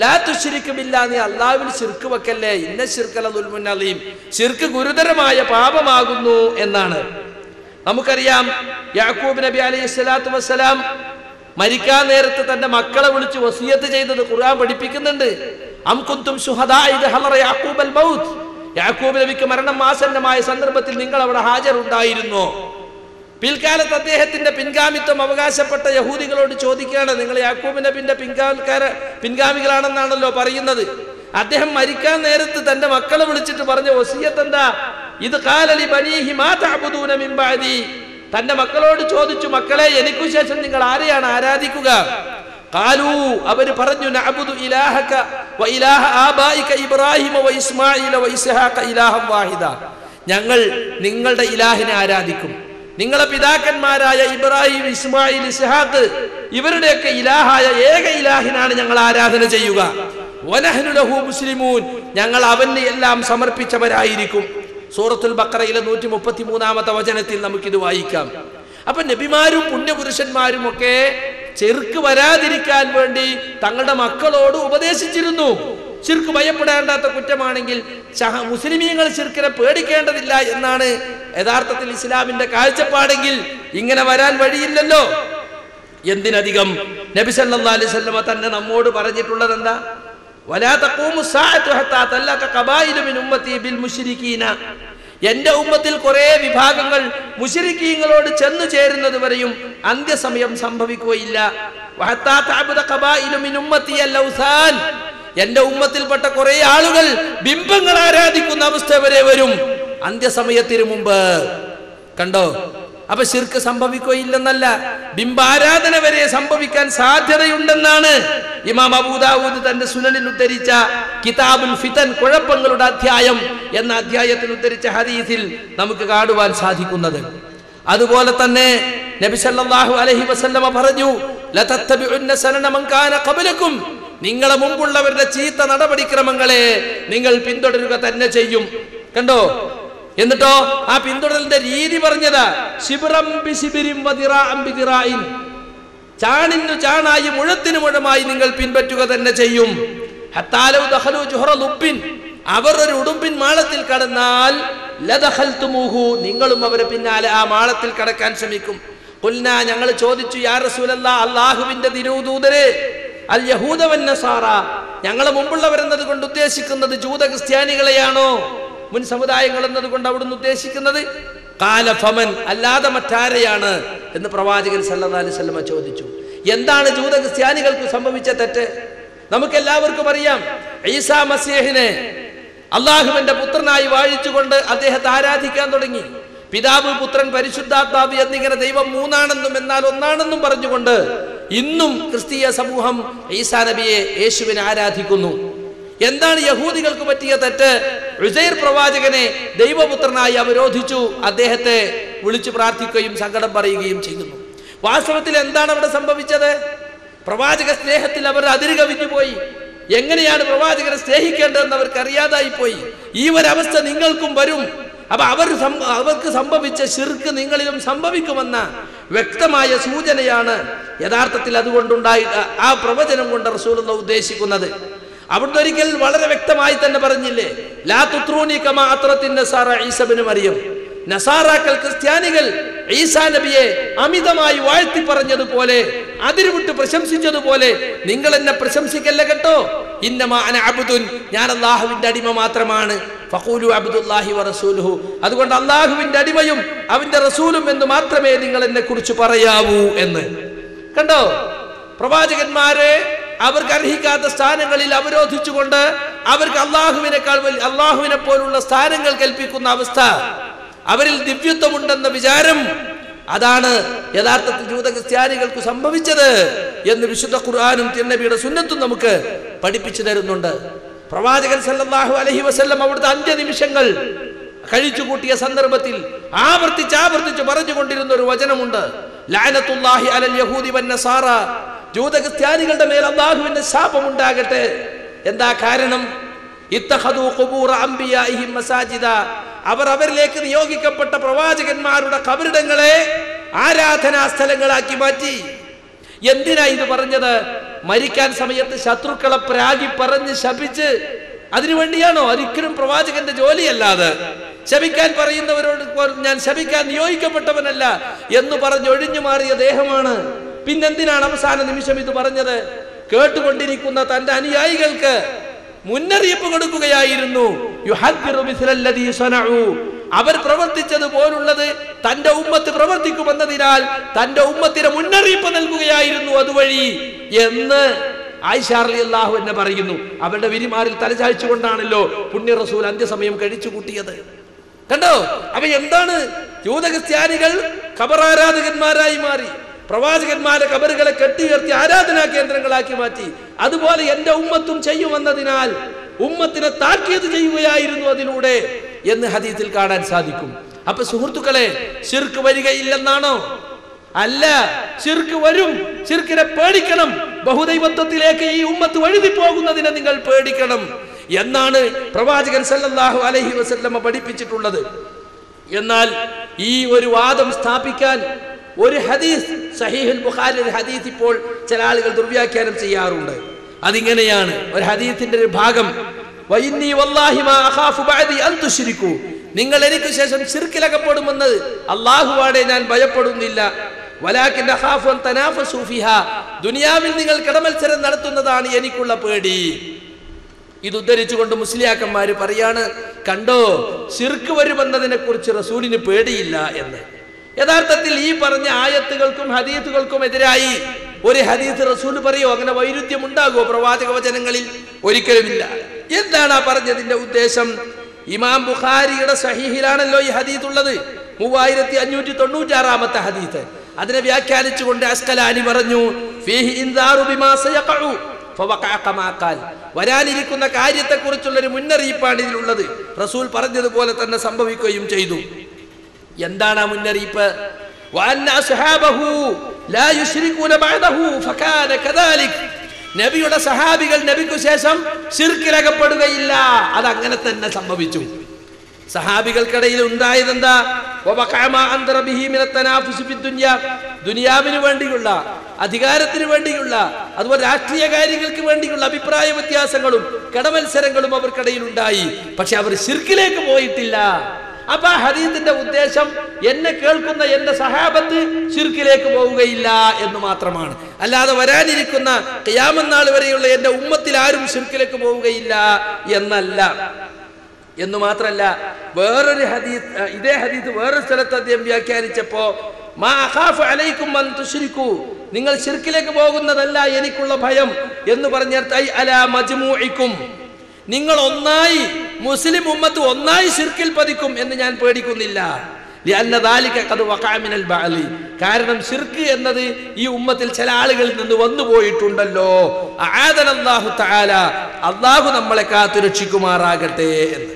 Speaker 2: ലാ തുശ്രിക്കുമില്ല നീ അള്ളാവിൽ ശിർക്ക് വെക്കല്ലേ? ഇന്ന ശിർക്കല ദുൽമുന്നലീം ശിർക്ക് ഗുരുതരമായ പാപമാകുന്നു എന്നാണ്. നമുക്കറിയാം യാക്കൂബ് നബി അലൈഹി സ്വലാത്തു വസ്സലാം മരിക്കാൻ നേരത്ത് തന്റെ മക്കളെ വിളിച്ച് വസിയത്ത് ചെയ്തത് ഖുർആൻ പഠിപ്പിക്കുന്നുണ്ട്. അം കുന്തും ശുഹദാ ഇദ് ഹളറ യാക്കൂബ് അൽ മൗത്ത്. യാക്കൂബ് നബിക്ക് മരണം ആസന്നമായ സന്ദർഭത്തിൽ നിങ്ങൾ അവിടെ ഹാജർ ഹാജരുണ്ടായിരുന്നോ. പിൽക്കാലത്ത് അദ്ദേഹത്തിന്റെ പിൻഗാമിത്വം അവകാശപ്പെട്ട യഹൂദികളോട് ചോദിക്കുകയാണ്. നിങ്ങൾ യാക്കൂബ് നബിന്റെ പിൻഗാമിക്കാര പിൻഗാമികളാണെന്നാണല്ലോ പറയുന്നത്. അദ്ദേഹം മരിക്കാൻ നേരത്ത് തന്റെ മക്കളെ വിളിച്ചിട്ട് പറഞ്ഞ ഒസിയത്ത് എന്താ? ഇത് കാലലി ബനീഹി മാ തഅബുദൂന മിൻ ബഅദി. തന്റെ മക്കളോട് ചോദിച്ചു മക്കളെ എനിക്കു ശേഷം നിങ്ങൾ ആരെയാണ് ആരാധിക്കുക? കാലു അവർ പറഞ്ഞു നഅബുദു ഇലാഹക വ ഇലാഹ ആബായിക ഇബ്രാഹിമ വ ഇസ്മാഈല വ ഇസ്ഹാഖ വാഹിദ. ഞങ്ങൾ നിങ്ങളുടെ ഇലാഹിനെ ആരാധിക്കും. നിങ്ങളെ പിതാക്കന്മാരായ ഇബ്രാഹിം ഇസ്മായിൽ ഇസ്ഹാഖ് ഇവരുടെയൊക്കെ ഇലാഹായ ഏക ഇലാഹിനാണ് ഞങ്ങൾ ആരാധന ചെയ്യുക. മുസ്ലിമൂൻ. ഞങ്ങൾ അവന് എല്ലാം സമർപ്പിച്ചവരായിരിക്കും. സൂറത്തുൽ ബക്കറയിലെ നൂറ്റി മുപ്പത്തി മൂന്നാമത്തെ വചനത്തിൽ നമുക്കിത് വായിക്കാം. അപ്പൊ നബിമാരും പുണ്യപുരുഷന്മാരും ഒക്കെ ചെറുക്ക് വരാതിരിക്കാൻ വേണ്ടി തങ്ങളുടെ മക്കളോട് ഉപദേശിച്ചിരുന്നു. ചിർക്ക് ഭയപ്പെടേണ്ടാത്ത കുറ്റമാണെങ്കിൽ മുസ്ലിമീങ്ങൾ ചിർക്കിനെ പേടിക്കേണ്ടതില്ല എന്നാണ് യഥാർത്ഥത്തിൽ ഇസ്ലാമിന്റെ കാഴ്ചപ്പാടെങ്കിൽ ഇങ്ങനെ വരാൻ വഴിയില്ലല്ലോ. എന്തിനധികം നബി സല്ലല്ലാഹു അലൈഹി വസല്ലമ തന്നെ നമ്മോട് പറഞ്ഞിട്ടുള്ളത് എന്താ എന്റെ ഉമ്മത്തിൽ കുറെ വിഭാഗങ്ങൾ മുഷിരിക്കീങ്ങളോട് ചെന്നു ചേരുന്നത് വരെയും അന്ത്യസമയം സംഭവിക്കുകയില്ല. എന്റെ ഉമ്മത്തിൽപ്പെട്ട കുറെ ആളുകൾ ബിംബങ്ങൾ ആരാധിക്കുന്ന അവസ്ഥ വരെ വരും. അന്ത്യസമയത്തിന് മുമ്പ്. കണ്ടോ? അപ്പൊ ശിർക്ക് സംഭവിക്കുകയില്ലെന്നല്ല ബിംബാരാധന വരെ സംഭവിക്കാൻ സാധ്യതയുണ്ടെന്നാണ് ഇമാം അബൂദാവൂദ് തന്റെ സുനലിൽ ഉദ്ധരിച്ച കിതാബുൽ ഫിതൻ കുഴപ്പങ്ങളുടെ അധ്യായം എന്ന അധ്യായത്തിൽ ഉദ്ധരിച്ച ഹദീസിൽ നമുക്ക് കാണുവാൻ സാധിക്കുന്നത്. അതുപോലെ തന്നെ നബി സല്ലല്ലാഹു അലൈഹി വസല്ലമ പറഞ്ഞു ലതത്തബിഉന്ന സനന മൻ കാന ഖബലക്കും നിങ്ങളെ മുമ്പുള്ളവരുടെ ചീത്ത നടപടിക്രമങ്ങളെ നിങ്ങൾ പിന്തുടരുക തന്നെ ചെയ്യും. കണ്ടോ? എന്നിട്ടോ ആ പിന്തുടരലിന്റെ രീതി പറഞ്ഞതാ. ശിബിറം ബിശിബിരിം ചാണായി മുഴത്തിനു മുഴമായി നിങ്ങൾ പിൻപറ്റുക തന്നെ ചെയ്യും. ഹത്താലൗ ദഖലു ജുഹറ. അവർ ഒരു ഉടുമ്പിൻ മാളത്തിൽ കടന്നാൽ ലദഖൽതുമൂഹു. നിങ്ങളും അവരെ പിന്നാലെ ആ മാളത്തിൽ കടക്കാൻ ശ്രമിക്കും. കുൽന ഞങ്ങൾ ചോദിച്ചു യാ റസൂലല്ല അള്ളാഹുവിന്റെ തിരുദൂതരെ അൽ യഹൂദവൻ നസാറ. ഞങ്ങളെ മുമ്പുള്ളവരെന്നത് കൊണ്ട് ഉദ്ദേശിക്കുന്നത് ജൂത ക്രിസ്ത്യാനികളെയാണോ മുൻ സമുദായങ്ങൾ എന്നതുകൊണ്ട് അവിടുന്ന് ഉദ്ദേശിക്കുന്നത് കാലഫമൻ അല്ലാതെ മറ്റാരെയാണ്? എന്ന് പ്രവാചകൻ സല്ലല്ലാഹു അലൈഹി വസല്ലമ ചോദിച്ചു. എന്താണ് ജൂത ക്രിസ്ത്യാനികൾക്ക് സംഭവിച്ച തെറ്റ്? നമുക്ക് എല്ലാവർക്കും അറിയാം ഈസാ മസീഹിനെ അള്ളാഹുവിന്റെ പുത്രനായി വാഴിച്ചുകൊണ്ട് അദ്ദേഹത്തെ ആരാധിക്കാൻ തുടങ്ങി. പിതാവ് പുത്രൻ പരിശുദ്ധാത്മാവ് എന്നിങ്ങനെ ദൈവം മൂന്നാണെന്നും എന്നാൽ ഒന്നാണെന്നും പറഞ്ഞുകൊണ്ട് ഇന്നും ക്രിസ്തീയ സമൂഹം ഈസാ നബിയെ യേശുവിനെ ആരാധിക്കുന്നു. എന്താണ് യഹൂദികൾക്ക് പറ്റിയ തെറ്റ്? ഉസൈർ പ്രവാചകനെ ദൈവപുത്രനായി അവരോധിച്ചു. അദ്ദേഹത്തെ വിളിച്ചു പ്രാർത്ഥിക്കുകയും സങ്കടം പറയുകയും ചെയ്യുന്നു. വാസ്തവത്തിൽ എന്താണ് അവിടെ സംഭവിച്ചത്? പ്രവാചക സ്നേഹത്തിൽ അവർ അതിരുകവിഞ്ഞു പോയി എങ്ങനെയാണ് പ്രവാചകനെ സ്നേഹിക്കേണ്ടതെന്ന് അവർക്ക് അറിയാതായി പോയി ഈ ഒരവസ്ഥ നിങ്ങൾക്കും വരും. അപ്പൊ അവർ അവർക്ക് സംഭവിച്ച ശിർക്ക് നിങ്ങളിലും സംഭവിക്കുമെന്ന വ്യക്തമായ സൂചനയാണ് യഥാർത്ഥത്തിൽ അതുകൊണ്ടുണ്ടായി ആ പ്രവചനം കൊണ്ട് റസൂലുള്ള ഉദ്ദേശിക്കുന്നത്. അവിടുന്ന് ഒരിക്കൽ വളരെ വ്യക്തമായി തന്നെ പറഞ്ഞില്ലേ ലാ കമാ അത്രത്തിന്റെ സാറ ഈസബിന് മറിയം. നസാറാക്കൾ ക്രിസ്ത്യാനികൾ ഈസാ നബിയെ അമിതമായി വാഴ്ത്തി പറഞ്ഞതുപോലെ അതിരുവിട്ട് പ്രശംസിച്ചതുപോലെ നിങ്ങൾ എന്നെ പ്രശംസിക്കല്ല കേട്ടോ. ഇന്നമാ അന അബ്ദുൻ ഞാൻ അള്ളാഹുവിന്റെ അടിമ മാത്രമാണ്. ഫഖൂലു അബ്ദുല്ലാഹി വറസൂലുഹു അതുകൊണ്ട് അള്ളാഹുവിന്റെ അടിമയും അവന്റെ റസൂലും എന്ന് മാത്രമേ നിങ്ങൾ എന്നെ കുറിച്ച് പറയാവൂ എന്ന്. കണ്ടോ? പ്രവാചകന്മാരെ അവർക്ക് അർഹിക്കാത്ത സ്ഥാനങ്ങളിൽ അവരോധിച്ചുകൊണ്ട് അവർക്ക് അള്ളാഹുവിനേക്കാൾ വലിയ അള്ളാഹുവിനെ പോലുള്ള സ്ഥാനങ്ങൾ കൽപ്പിക്കുന്ന അവസ്ഥ. അവരിൽ ദിവ്യത്വമുണ്ടെന്ന വിചാരം അതാണ് യഥാർത്ഥത്തിൽ ജൂത ക്രിസ്ത്യാനികൾക്ക് സംഭവിച്ചത് എന്ന് വിശുദ്ധ ഖുർആാനും തിരുനബിയുടെ സുന്നത്തും നമുക്ക് പഠിപ്പിച്ചു തരുന്നുണ്ട്. പ്രവാചകൻ സല്ലാഹു അലഹി വസ്ല്ലം അവിടുത്തെ അന്ത്യനിമിഷങ്ങൾ കഴിച്ചു കൂട്ടിയ സന്ദർഭത്തിൽ ആവർത്തിച്ച് ആവർത്തിച്ച് പറഞ്ഞുകൊണ്ടിരുന്ന ഒരു വചനമുണ്ട്. ലാനത്തുല്ലാഹി അലൽ യഹൂദി വന്നസാറ നസാറ. ജൂത ക്രിസ്ത്യാനികളുടെ മേൽ അള്ളാഹുവിന്റെ ശാപമുണ്ടാകട്ടെ. എന്താ കാരണം? ഖുബൂറ മസാജിദ. അവർ അവരിലേക്ക് നിയോഗിക്കപ്പെട്ട പ്രവാചകന്മാരുടെ കബറിടങ്ങളെ ആരാധനാ സ്ഥലങ്ങളാക്കി മാറ്റി. എന്തിനാ ഇത് പറഞ്ഞത്? മരിക്കാൻ സമയത്ത് ശത്രുക്കളെ പ്രാഗി പറഞ്ഞ് ശപിച്ച് അതിനുവേണ്ടിയാണോ ഒരിക്കലും പ്രവാചകന്റെ ജോലിയല്ലാതെ. ശപിക്കാൻ പറയുന്നവരോട് ഞാൻ ശപിക്കാൻ നിയോഗിക്കപ്പെട്ടവനല്ല എന്ന് പറഞ്ഞ് ഒഴിഞ്ഞു മാറിയ ദേഹമാണ്. പിന്നെന്തിനാണ് അവസാന നിമിഷം ഇത് പറഞ്ഞത്? കേട്ടുകൊണ്ടിരിക്കുന്ന തന്റെ അനുയായികൾക്ക് മുന്നറിയിപ്പ് കൊടുക്കുകയായിരുന്നു. അവർ പ്രവർത്തിച്ചത് പോലുള്ളത് തന്റെ ഉമ്മത്ത് പ്രവർത്തിക്കുമെന്നതിനാൽ തന്റെ ഉമ്മത്തിന് മുന്നറിയിപ്പ് നൽകുകയായിരുന്നു അതുവഴി എന്ന് ആയിഷ അള്ളാഹു എന്നെ പറയുന്നു. അവരുടെ വിരിമാറിൽ തലചായ്ച്ചുകൊണ്ടാണല്ലോ പുണ്യ റസൂൽ അന്ത്യസമയം കഴിച്ചു കൂട്ടിയത് കണ്ടോ? അപ്പൊ എന്താണ്? ജൂത ക്രിസ്ത്യാനികൾ ഖബറാരാധകന്മാരായി മാറി. പ്രവാചകന്മാരെ കബറുകളെ കെട്ടിയുയർത്തി ആരാധനാ കേന്ദ്രങ്ങളാക്കി മാറ്റി. അതുപോലെ എന്റെ ഉമ്മത്തും ചെയ്യുമെന്നതിനാൽ ഉമ്മത്തിനെ താക്കീത് ചെയ്യുകയായിരുന്നു അതിലൂടെ എന്ന് ഹദീത്തിൽ കാണാൻ സാധിക്കും. അപ്പൊ സുഹൃത്തുക്കളെ ശിർക്ക് വരികയില്ലെന്നാണോ? അല്ല ശിർക്ക് വരും ശിർക്കിനെ പേടിക്കണം. ബഹുദൈവത്വത്തിലേക്ക് ഈ ഉമ്മത്ത് വഴുതി പോകുന്നതിനെ നിങ്ങൾ പേടിക്കണം എന്നാണ് പ്രവാചകൻ സല്ലല്ലാഹു അലൈഹി വസല്ലമ പഠിപ്പിച്ചിട്ടുള്ളത്. എന്നാൽ ഈ ഒരു വാദം സ്ഥാപിക്കാൻ ഒരു ഹദീസ് സഹീഹുൽ ബുഖാരി ഒരു ഹദീസ് ഇപ്പോൾ ചില ആളുകൾ ദുർവ്യാഖ്യാനം ചെയ്യാറുണ്ട്. അതിങ്ങനെയാണ് ഒരു ഹദീസിന്റെ ഒരു ഭാഗം. നിങ്ങൾ എനിക്ക് ശേഷം ശിർക്കിലകപ്പെടുമെന്ന് അള്ളാഹുവാടെ ഞാൻ ഭയപ്പെടുന്നില്ല. ദുനിയാവിൽ നിങ്ങൾ കിടമത്സരം നടത്തുന്നതാണ് എനിക്കുള്ള പേടി. ഇത് ഉദ്ധരിച്ചുകൊണ്ട് മുസ്ലിയാക്കന്മാര് പറയാണ് കണ്ടോ ശിർക്ക് വരുമെന്നതിനെ കുറിച്ച് റസൂലിന് പേടിയില്ല എന്ന്. യഥാർത്ഥത്തിൽ ഈ പറഞ്ഞ ആയത്തുകൾക്കും ഹദീത്തുകൾക്കും എതിരായി ഒരു ഹദീസ് റസൂൽ പറയോ? അങ്ങനെ വൈരുദ്ധ്യം ഉണ്ടാകുമോ പ്രവാചക വചനങ്ങളിൽ? ഒരിക്കലുമില്ല. എന്താണ് ആ പറഞ്ഞതിന്റെ ഉദ്ദേശം? ഇമാം ബുഖാരിയുടെ സഹീഹിലാണല്ലോ ഈ ഹദീത്ത്. ഉള്ളത് മൂവായിരത്തി അഞ്ഞൂറ്റി തൊണ്ണൂറ്റി ആറാമത്തെ ഹദീത്ത് അതിനെ വ്യാഖ്യാനിച്ചുകൊണ്ട് അസ്കലാനി പറഞ്ഞു. വരാനിരിക്കുന്ന കാര്യത്തെക്കുറിച്ചുള്ള ഒരു മുന്നറിയിപ്പാണ് ഇതിലുള്ളത്. റസൂൽ പറഞ്ഞതുപോലെ തന്നെ സംഭവിക്കുകയും ചെയ്തു. എന്താണ് ആ മുന്നറിയിപ്പ്? നബിയുടെ സഹാബികൾ നബിക്കു ശേഷം ശിർക്കിലകപ്പെടുകയില്ല. അത് അങ്ങനെ തന്നെ സംഭവിച്ചു. സഹാബികൾക്കിടയിൽ ഉണ്ടായത് എന്താ ദുനിയാവിന് വേണ്ടിയുള്ള അധികാരത്തിന് വേണ്ടിയുള്ള അതുപോലെ രാഷ്ട്രീയ കാര്യങ്ങൾക്ക് വേണ്ടിയുള്ള അഭിപ്രായ വ്യത്യാസങ്ങളും കടമത്സരങ്ങളും അവർക്കിടയിൽ ഉണ്ടായി. പക്ഷെ അവർ ശിർക്കിലേക്ക് പോയിട്ടില്ല. അപ്പൊ ആ ഹദീസിന്റെ ഉദ്ദേശം എന്നെ കേൾക്കുന്ന എന്റെ സഹാബത്ത് ശിർക്കിലേക്ക് പോവുകയില്ല എന്ന് മാത്രമാണ്. അല്ലാതെ വരാനിരിക്കുന്ന ക്യാമനാൾ വരെയുള്ള എന്റെ ഉമ്മത്തിൽ ആരും ശിർക്കിലേക്ക് പോവുകയില്ല എന്നല്ല. എന്ന് മാത്രല്ല വേറൊരു ഹദീസ് ഇതേ ഹദീസ് വേറൊരു സ്ഥലത്ത് അദ്ദേഹം വ്യാഖ്യാനിച്ചപ്പോ നിങ്ങൾ ശിർക്കിലേക്ക് പോകുന്നതല്ല എനിക്കുള്ള ഭയം എന്ന് പറഞ്ഞാൽ അലാ മജ്മൂഇക്കും. നിങ്ങൾ ഒന്നായി മുസ്ലിം ഉമ്മത്ത് ഒന്നായി ശിർക്കിൽ പതിക്കും എന്ന് ഞാൻ പേടിക്കുന്നില്ല. കാരണം ശിർക്ക് എന്നത് ഈ ഉമ്മത്തിൽ ചില ആളുകളിൽ നിന്ന് വന്നു പോയിട്ടുണ്ടല്ലോ. അള്ളാഹു നമ്മളെ കാത്തുരക്ഷിക്കുമാറാകട്ടെ എന്ന്.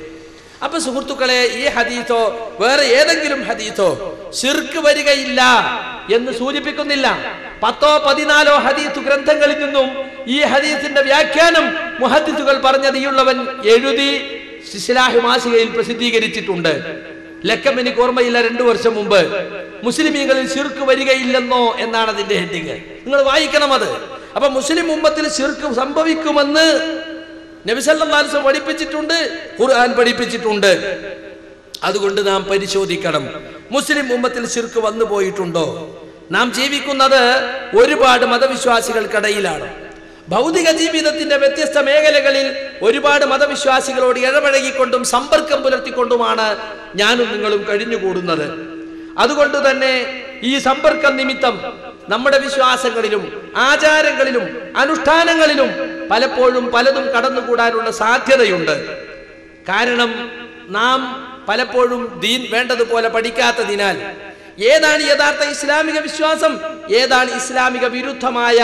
Speaker 2: അപ്പൊ സുഹൃത്തുക്കളെ ഈ ഹദീത്തോ വേറെ ഏതെങ്കിലും ഹദീത്തോ ശിർക്ക് വരികയില്ല എന്ന് സൂചിപ്പിക്കുന്നില്ല. പത്തോ പതിനാലോ ഹദീസ് ഗ്രന്ഥങ്ങളിൽ നിന്നും ഈ ഹദീസിന്റെ വ്യാഖ്യാനം മുഹദ്ദിസുകൾ പറഞ്ഞത് ഈ ഉള്ളവൻ എഴുതി ശിശിലാഹി മാസികയിൽ പ്രസിദ്ധീകരിച്ചിട്ടുണ്ട്. ലക്കം എനിക്ക് ഓർമ്മയില്ല രണ്ടു വർഷം മുമ്പ്. മുസ്ലിമീങ്ങളിൽ ശിർക്ക് വരികയില്ലെന്നോ എന്നാണ് അതിന്റെ ഹെഡിങ്. നിങ്ങൾ വായിക്കണം അത്. അപ്പൊ മുസ്ലിം ഉമ്മത്തിൽ ശിർക്ക് സംഭവിക്കുമെന്ന് നബിസല്ലാസ് പഠിപ്പിച്ചിട്ടുണ്ട് ഖുർആൻ പഠിപ്പിച്ചിട്ടുണ്ട്. അതുകൊണ്ട് നാം പരിശോധിക്കണം. മുസ്ലിം ഉമ്മത്തിൽ ശിർക്ക് വന്നു പോയിട്ടുണ്ടോ? നാം ജീവിക്കുന്നത് ഒരുപാട് മതവിശ്വാസികൾക്കിടയിലാണ്. ഭൗതിക ജീവിതത്തിന്റെ വ്യത്യസ്ത മേഖലകളിൽ ഒരുപാട് മതവിശ്വാസികളോട് ഇടപഴകിക്കൊണ്ടും സമ്പർക്കം പുലർത്തിക്കൊണ്ടുമാണ് ഞാനും നിങ്ങളും കഴിഞ്ഞുകൂടുന്നത്. അതുകൊണ്ട് തന്നെ ഈ സമ്പർക്കം നിമിത്തം നമ്മുടെ വിശ്വാസങ്ങളിലും ആചാരങ്ങളിലും അനുഷ്ഠാനങ്ങളിലും പലപ്പോഴും പലതും കടന്നുകൂടാനുള്ള സാധ്യതയുണ്ട്. കാരണം നാം പലപ്പോഴും ദീൻ വേണ്ടതുപോലെ പഠിക്കാത്തതിനാൽ ഏതാണ് യഥാർത്ഥ ഇസ്ലാമിക വിശ്വാസം? ഏതാണ് ഇസ്ലാമിക വിരുദ്ധമായ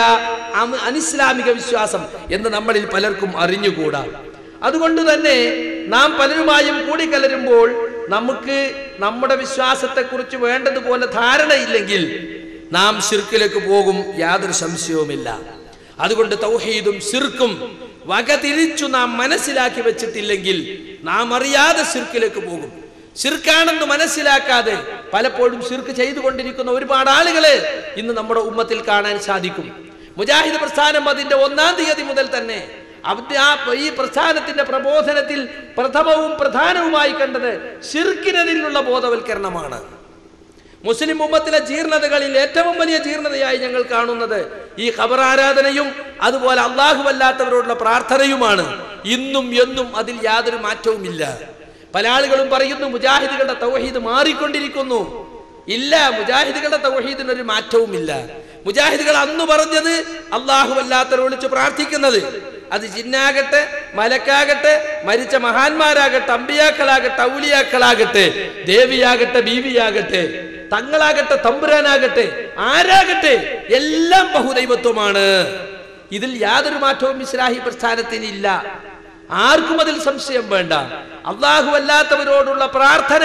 Speaker 2: അനിസ്ലാമിക വിശ്വാസം എന്ന് നമ്മളിൽ പലർക്കും അറിഞ്ഞുകൂടാ. അതുകൊണ്ട് തന്നെ നാം പലരുമായും കൂടിക്കലരുമ്പോൾ നമുക്ക് നമ്മുടെ വിശ്വാസത്തെക്കുറിച്ച് വേണ്ടതുപോലെ ധാരണയില്ലെങ്കിൽ നാം ശിർക്കിലേക്ക് പോകും യാതൊരു സംശയവുമില്ല. അതുകൊണ്ട് തൗഹീദും സിർക്കും വകതിരിച്ചു നാം മനസ്സിലാക്കി വെച്ചിട്ടില്ലെങ്കിൽ നാം അറിയാതെ സിർക്കിലേക്ക് പോകും. സിർക്കാണെന്ന് മനസ്സിലാക്കാതെ പലപ്പോഴും ശിർക്ക് ചെയ്തുകൊണ്ടിരിക്കുന്ന ഒരുപാട് ആളുകളെ ഇന്ന് നമ്മുടെ ഉമ്മത്തിൽ കാണാൻ സാധിക്കും. മുജാഹിദ് പ്രസ്ഥാനം അതിന്റെ ഒന്നാം തീയതി മുതൽ തന്നെ ഈ പ്രസ്ഥാനത്തിന്റെ പ്രബോധനത്തിൽ പ്രഥമവും പ്രധാനവുമായി കണ്ടത് ശിർക്കിനെതിലുള്ള ബോധവൽക്കരണമാണ്. മുസ്ലിം ഉമ്മത്തിലെ ജീർണതകളിൽ ഏറ്റവും വലിയ ജീർണതയായി ഞങ്ങൾ കാണുന്നത് ഈ ഖബർ ആരാധനയും അതുപോലെ അള്ളാഹുവല്ലാത്തവരോടുള്ള പ്രാർത്ഥനയുമാണ്. ഇന്നും എന്നും അതിൽ യാതൊരു മാറ്റവുമില്ല. പല ആളുകളും പറയുന്നു മുജാഹിദുകളുടെ തൗഹീദ് മാറിക്കൊണ്ടിരിക്കുന്നു. ഇല്ല മുജാഹിദുകളുടെ തൗഹീദിനൊരു മാറ്റവുമില്ല. മുജാഹിദുകൾ അന്ന് പറഞ്ഞത് അള്ളാഹു അല്ലാത്തവരെ വിളിച്ച് പ്രാർത്ഥിക്കുന്നത്. അത് ജിന്നാകട്ടെ മലക്കാകട്ടെ മരിച്ച മഹാന്മാരാകട്ടെ അമ്പിയാക്കളാകട്ടെ ഔലിയാക്കളാകട്ടെ ദേവിയാകട്ടെ ബീവിയാകട്ടെ തങ്ങളാകട്ടെ തമ്പുരാനാകട്ടെ ആരാകട്ടെ എല്ലാം ബഹുദൈവത്വമാണ്. ഇതിൽ യാതൊരു മാറ്റവും ഇസ്ലാഹി പ്രസ്ഥാനത്തിന് ഇല്ല ആർക്കും അതിൽ സംശയം വേണ്ട. അള്ളാഹു അല്ലാത്തവരോടുള്ള പ്രാർത്ഥന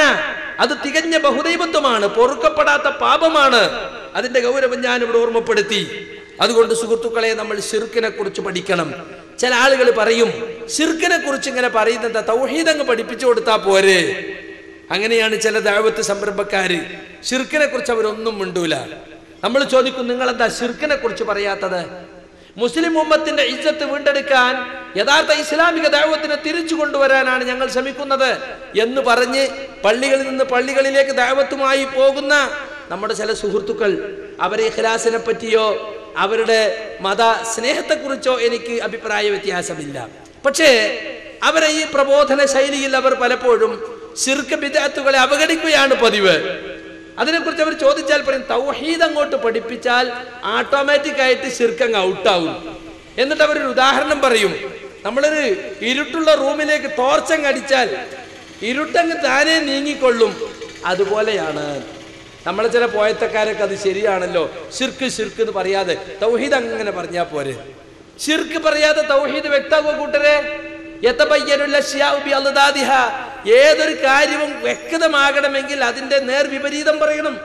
Speaker 2: അത് തികഞ്ഞ ബഹുദൈവത്വമാണ് പൊറുക്കപ്പെടാത്ത പാപമാണ്. അതിന്റെ ഗൗരവം ഞാൻ ഇവിടെ ഓർമ്മപ്പെടുത്തി. അതുകൊണ്ട് സുഹൃത്തുക്കളെ നമ്മൾ ഷിർക്കിനെ കുറിച്ച് പഠിക്കണം. ചില ആളുകൾ പറയും ഷിർക്കിനെ കുറിച്ച് ഇങ്ങനെ പറയുന്നത് തൗഹീദ് അങ്ങ് പഠിപ്പിച്ചു കൊടുത്താൽ പോരെ. അങ്ങനെയാണ് ചില ദാവത്ത് സംരംഭക്കാര് ഷിർക്കിനെ കുറിച്ച് അവരൊന്നും മിണ്ടൂല. നമ്മൾ ചോദിക്കും നിങ്ങൾ എന്താ ഷിർക്കിനെ കുറിച്ച് പറയാത്തത്? മുസ്ലിം ഉമ്മത്തിന്റെ ഇജ്ജത്ത് വീണ്ടെടുക്കാൻ യഥാർത്ഥ ഇസ്ലാമിക ദൈവത്തിനെ തിരിച്ചു കൊണ്ടുവരാനാണ് ഞങ്ങൾ ശ്രമിക്കുന്നത് എന്ന് പറഞ്ഞ് പള്ളികളിൽ നിന്ന് പള്ളികളിലേക്ക് ദൈവത്തുമായി പോകുന്ന നമ്മുടെ ചില സുഹൃത്തുക്കൾ അവരെ ഇഖ്ലാസിനെ പറ്റിയോ അവരുടെ മത സ്നേഹത്തെക്കുറിച്ചോ എനിക്ക് അഭിപ്രായ വ്യത്യാസമില്ല. പക്ഷേ അവരെ ഈ പ്രബോധന ശൈലിയിൽ അവർ പലപ്പോഴും ശിർക്ക് ബിദാത്തുകളെ അവഗണിക്കുകയാണ് പതിവ്. അതിനെക്കുറിച്ച് അവർ ചോദിച്ചാൽ പറയും തൗഹീദ് അങ്ങോട്ട് പഠിപ്പിച്ചാൽ ആട്ടോമാറ്റിക് ആയിട്ട് ശിർക്കങ്ങ് ഔട്ടാവും. എന്നിട്ട് അവരൊരു ഉദാഹരണം പറയും നമ്മളൊരു ഇരുട്ടുള്ള റൂമിലേക്ക് ടോർച്ചങ്ങ് അടിച്ചാൽ ഇരുട്ടങ്ങ് താനേ നീങ്ങിക്കൊള്ളും. അതുപോലെയാണ് നമ്മളെ ചില പോയത്തക്കാരൊക്കെ അത് ശരിയാണല്ലോ ശിർക്ക് ശിർക്ക് എന്ന് പറയാതെ തൗഹീദ് അങ്ങനെ പറഞ്ഞാൽ പോരെ. ശിർക്ക് പറയാതെ തൗഹീദ് വ്യക്താകുക കൂട്ടരെ. ഏതൊരു കാര്യവും വ്യക്തമാകണമെങ്കിൽ അതിന്റെ നേർവിപരീതം പറയണം.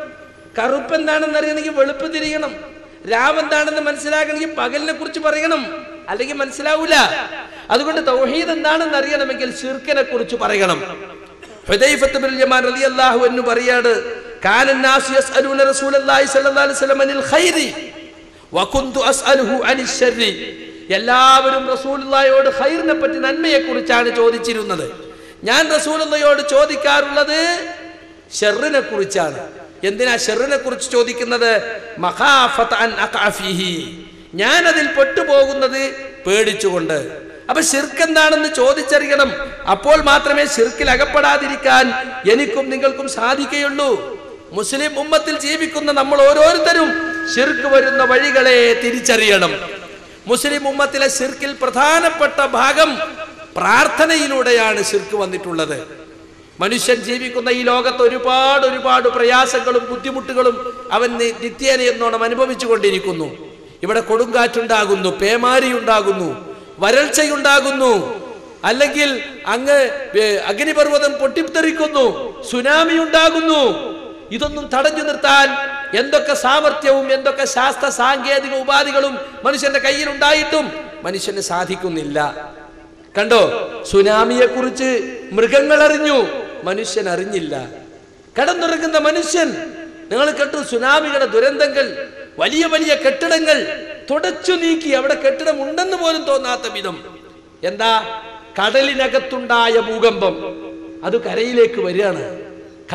Speaker 2: കറുപ്പ് എന്താണെന്ന് അറിയണമെങ്കിൽ വെളുപ്പ് തിരിയണം. രാവെന്താണെന്ന് മനസ്സിലാക്കണമെങ്കിൽ പകലിനെ കുറിച്ച് പറയണം. അല്ലെങ്കിൽ മനസ്സിലാവൂല. അതുകൊണ്ട് തൗഹീദ് എന്താണെന്ന് അറിയണമെങ്കിൽ ഷിർക്കിനെ കുറിച്ച് പറയണം. ഹുദൈഫത്ത് ജമാൻ റസൂലുള്ളാഹി അലൈഹി വസല്ലം അനിൽ ഖൈരി അസ്അലുഹു അനിൽ എല്ലാവരും റസൂലുള്ളാഹിയോട് പറ്റി നന്മയെ കുറിച്ചാണ് ചോദിച്ചിരുന്നത്. ഞാൻ റസൂലയോട് ചോദിക്കാറുള്ളത് ഷെറിനെ കുറിച്ചാണ്. എന്തിനാ ഷെറിനെ കുറിച്ച് ചോദിക്കുന്നത്? ഞാൻ അതിൽ പെട്ടുപോകുന്നത് പേടിച്ചുകൊണ്ട്. അപ്പൊ ഷിർക്ക് എന്താണെന്ന് ചോദിച്ചറിയണം. അപ്പോൾ മാത്രമേ ഷിർക്കിൽ അകപ്പെടാതിരിക്കാൻ എനിക്കും നിങ്ങൾക്കും സാധിക്കുകയുള്ളൂ. മുസ്ലിം ഉമ്മത്തിൽ ജീവിക്കുന്ന നമ്മൾ ഓരോരുത്തരും ഷിർക്ക് വരുന്ന വഴികളെ തിരിച്ചറിയണം. മുസ്ലിം ഉമ്മത്തിലെ ഷിർക്കിൽ പ്രധാനപ്പെട്ട ഭാഗം പ്രാർത്ഥനയിലൂടെയാണ് ശിർക്ക് വന്നിട്ടുള്ളത്. മനുഷ്യൻ ജീവിക്കുന്ന ഈ ലോകത്ത് ഒരുപാട് ഒരുപാട് പ്രയാസങ്ങളും ബുദ്ധിമുട്ടുകളും അവൻ നിത്യേന എന്നോണം അനുഭവിച്ചു കൊണ്ടിരിക്കുന്നു ഇവിടെ കൊടുങ്കാറ്റുണ്ടാകുന്നു പേമാരി ഉണ്ടാകുന്നു വരൾച്ചയുണ്ടാകുന്നു. അല്ലെങ്കിൽ അങ്ങ് അഗ്നിപർവതം പൊട്ടിത്തെറിക്കുന്നു സുനാമി ഉണ്ടാകുന്നു ഇതൊന്നും തടഞ്ഞു നിർത്താൻ എന്തൊക്കെ സാമർഥ്യവും എന്തൊക്കെ ശാസ്ത്ര സാങ്കേതിക ഉപാധികളും മനുഷ്യന്റെ കയ്യിൽ ഉണ്ടായിട്ടും മനുഷ്യന് സാധിക്കുന്നില്ല. കണ്ടോ? സുനാമിയെ കുറിച്ച് മൃഗങ്ങൾ അറിഞ്ഞു മനുഷ്യൻ അറിഞ്ഞില്ല കടന്നുറങ്ങുന്ന മനുഷ്യൻ. നിങ്ങൾ കെട്ടു സുനാമിയുടെ ദുരന്തങ്ങൾ വലിയ വലിയ കെട്ടിടങ്ങൾ. തുടച്ചു നീക്കി അവിടെ കെട്ടിടം ഉണ്ടെന്ന് പോലും തോന്നാത്ത വിധം. എന്താ? കടലിനകത്തുണ്ടായ ഭൂകമ്പം. അത് കരയിലേക്ക് വരികയാണ്.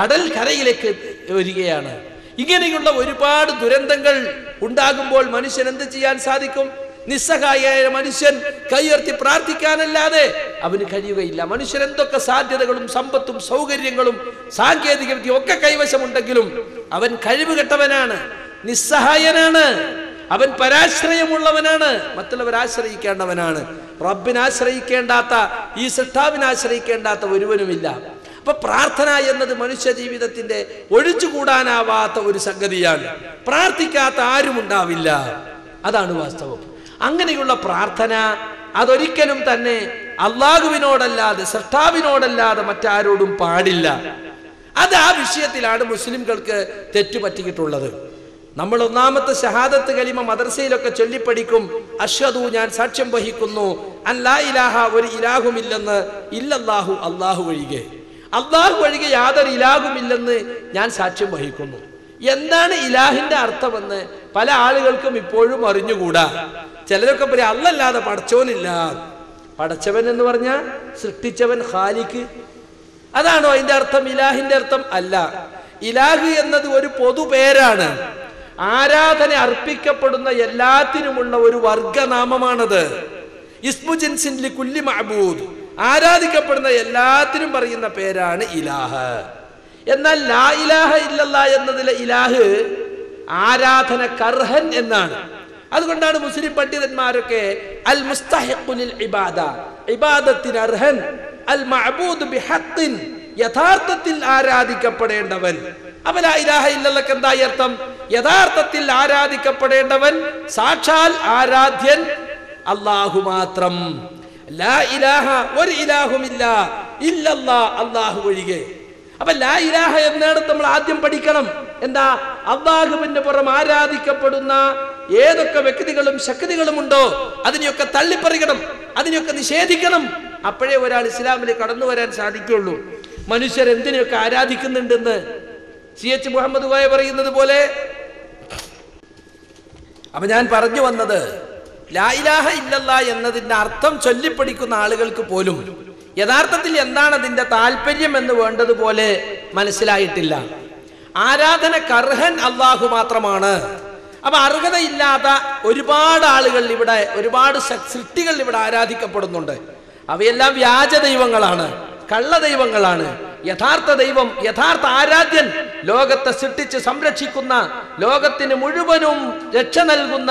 Speaker 2: കടൽ കരയിലേക്ക് വരികയാണ്. ഇങ്ങനെയുള്ള ഒരുപാട് ദുരന്തങ്ങൾ ഉണ്ടാകുമ്പോൾ മനുഷ്യൻ എന്ത് ചെയ്യാൻ സാധിക്കും? നിസ്സഹായായ മനുഷ്യൻ കൈയർത്തി പ്രാർത്ഥിക്കാനല്ലാതെ അവന് കഴിയുകയില്ല. മനുഷ്യൻ എന്തൊക്കെ സാധ്യതകളും സമ്പത്തും സൗകര്യങ്ങളും സാങ്കേതിക വിദ്യ ഒക്കെ കൈവശമുണ്ടെങ്കിലും അവൻ കഴിവുകെട്ടവനാണ് നിസ്സഹായനാണ്. അവൻ പരാശ്രയമുള്ളവനാണ് മറ്റുള്ളവരെ ആശ്രയിക്കേണ്ടവനാണ്. റബ്ബിനെ ആശ്രയിക്കേണ്ടാത്ത ഈ സൃഷ്ടാവിനെ ആശ്രയിക്കേണ്ടാത്ത ഒരുവനുമില്ല. അപ്പൊ പ്രാർത്ഥന എന്നത് മനുഷ്യ ജീവിതത്തിന്റെ ഒഴിച്ചുകൂടാനാവാത്ത ഒരു സംഗതിയാണ്. പ്രാർത്ഥിക്കാത്ത ആരും ഉണ്ടാവില്ല അതാണ് വാസ്തവം. അങ്ങനെയുള്ള പ്രാർത്ഥന അതൊരിക്കലും തന്നെ അള്ളാഹുവിനോടല്ലാതെ സൃഷ്ടാവിനോടല്ലാതെ മറ്റാരോടും പാടില്ല. അത് ആ വിഷയത്തിലാണ് മുസ്ലിംകൾക്ക് തെറ്റുപറ്റിയിട്ടുള്ളത്. നമ്മൾ ഒന്നാമത്തെ ഷഹാദത്ത് കലിമ മദർസയിലൊക്കെ ചൊല്ലിപ്പടിക്കും അശ്വതു ഞാൻ സാക്ഷ്യം വഹിക്കുന്നു അല്ലാ ഇലാഹ ഒരു ഇലാഹുമില്ലെന്ന് ഇല്ലല്ലാഹു അള്ളാഹു ഒഴികെ. അള്ളാഹു ഒഴികെ യാതൊരു ഇലാഹുമില്ലെന്ന് ഞാൻ സാക്ഷ്യം വഹിക്കുന്നു. എന്താണ് ഇലാഹിന്റെ അർത്ഥമെന്ന് പല ആളുകൾക്കും ഇപ്പോഴും അറിഞ്ഞുകൂടാ. ചിലരൊക്കെ പറയും അല്ലല്ലാതെ പടച്ചോനില്ല പടച്ചവൻ എന്ന് പറഞ്ഞാൽ സൃഷ്ടിച്ചവൻ ഖാലിക്ക്. അതാണോ അതിന്റെ അർത്ഥം? ഇലാഹിന്റെ അർത്ഥം അല്ല. ഇലാഹ് എന്നത് ഒരു പൊതുപേരാണ്. ആരാധന അർപ്പിക്കപ്പെടുന്ന എല്ലാത്തിനുമുള്ള ഒരു വർഗനാമമാണത്. ഇസ്മുജിൻസിൻ കുല്ലി മഹബൂദ് ആരാധിക്കപ്പെടുന്ന എല്ലാത്തിനും പറയുന്ന പേരാണ് ഇലാഹ്. എന്നാൽ ലാ ഇലാഹ ഇല്ലല്ല എന്നതിലെ ഇലാഹ് ആരാധന കർഹൻ എന്നാണ്. അതുകൊണ്ടാണ് മുസ്ലിം പണ്ഡിതന്മാരൊക്കെ അൽ മുസ്തഹിഖുലിൽ ഇബാദ ഇബാദത്തിന് അർഹൻ അൽ മഅബൂദ് ബിഹഖിൻ യഥാർത്ഥത്തിൽ ആരാധിക്കപ്പെടേണ്ടവൻ. അവൻ ഇലാഹ ഇല്ലല്ലക്ക് എന്താ അർത്ഥം? യഥാർത്ഥത്തിൽ ആരാധിക്കപ്പെടേണ്ടവൻ സാക്ഷാൽ ആരാധ്യൻ അള്ളാഹു മാത്രം. ലാ ഇലാഹ ഒരു ഇലാഹുമില്ല ഇല്ലല്ലാ അള്ളാഹു ഒഴികെ. അപ്പൊ ലാ ഇലാഹ എന്നിടത്ത് നമ്മൾ ആദ്യം പഠിക്കണം. എന്താ? അള്ളാഹുവിന്റെ പുറം ആരാധിക്കപ്പെടുന്ന ഏതൊക്കെ വ്യക്തികളും ശക്തികളും ഉണ്ടോ? അതിനെയൊക്കെ തള്ളിപ്പറിക്കണം അതിനെയൊക്കെ നിഷേധിക്കണം. അപ്പോഴേ ഒരാൾ ഇസ്ലാമിൽ കടന്നു വരാൻ സാധിക്കുള്ളൂ മനുഷ്യർ എന്തിനെയൊക്കെ ആരാധിക്കുന്നുണ്ടെന്ന്? സി എച്ച് മുഹമ്മദ് കോയ പറയുന്നത് പോലെ അപ്പൊ ഞാൻ പറഞ്ഞു വന്നത് ലായിലാഹ ഇല്ലല്ല എന്നതിന്റെ അർത്ഥം ചൊല്ലിപ്പടിക്കുന്ന ആളുകൾക്ക് പോലും യഥാർത്ഥത്തിൽ എന്താണ് അതിന്റെ താല്പര്യം എന്ന് വേണ്ടതുപോലെ മനസ്സിലായിട്ടില്ല. ആരാധന കർഹൻ അള്ളാഹു മാത്രമാണ്. അപ്പൊ അർഹതയില്ലാത്ത ഒരുപാട് ആളുകൾ ഇവിടെ ഒരുപാട് സൃഷ്ടികൾ ഇവിടെ ആരാധിക്കപ്പെടുന്നുണ്ട്. അവയെല്ലാം വ്യാജ ദൈവങ്ങളാണ് കള്ള ദൈവങ്ങളാണ്. യഥാർത്ഥ ദൈവം യഥാർത്ഥ ആരാധ്യൻ ലോകത്തെ സൃഷ്ടിച്ച് സംരക്ഷിക്കുന്ന ലോകത്തിന് മുഴുവനും രക്ഷ നൽകുന്ന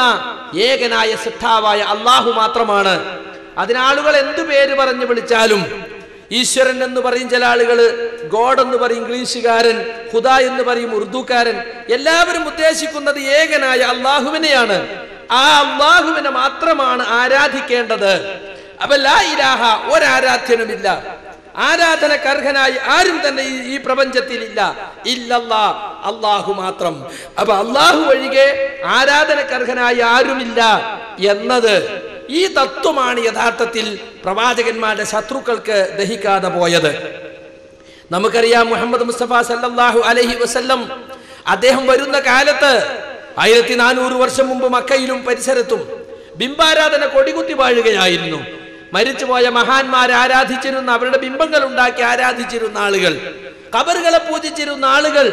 Speaker 2: ഏകനായ സിദ്ധാവായ അള്ളാഹു മാത്രമാണ്. അതിനാളുകൾ എന്തു പേര് പറഞ്ഞു വിളിച്ചാലും ഈശ്വരൻ എന്ന് പറയും ചില ആളുകൾ ഗോഡ് എന്ന് പറയും ഇംഗ്ലീഷുകാരൻ ഹുദ എന്ന് പറയും ഉറുദുക്കാരൻ എല്ലാവരും ഉദ്ദേശിക്കുന്നത് ഏകനായ അള്ളാഹുവിനെയാണ്. ആ അള്ളാഹുവിനെ മാത്രമാണ് ആരാധിക്കേണ്ടത്. അപ്പൊ ലാ ഇലാഹ ഒരാരാധ്യനുമില്ല. ആരാധനക്കർഹനായി ആരും തന്നെ ഈ- പ്രപഞ്ചത്തിൽ ഇല്ല ഇല്ലല്ലാ അള്ളാഹു മാത്രം. അപ്പൊ അള്ളാഹു ഒഴികെ ആരാധനക്കർഹനായി ആരുമില്ല എന്നത് ഈ തത്വമാണ് യഥാർത്ഥത്തിൽ പ്രവാചകന്മാരുടെ ശത്രുക്കൾക്ക് ദഹിക്കാതെ പോയത്. നമുക്കറിയാം മുഹമ്മദ് മുസ്തഫ സല്ലാഹു അലഹി വസ്ല്ലം അദ്ദേഹം വരുന്ന കാലത്ത് ആയിരത്തി നാനൂറ് വർഷം മുമ്പ് മക്കയിലും പരിസരത്തും ബിംബാരാധന കൊടികുത്തി വാഴുകയായിരുന്നു. മരിച്ചുപോയ മഹാന്മാർ ആരാധിച്ചിരുന്ന അവരുടെ ബിംബങ്ങൾ ഉണ്ടാക്കി ആരാധിച്ചിരുന്ന ആളുകൾ കബറുകളെ പൂജിച്ചിരുന്ന ആളുകൾ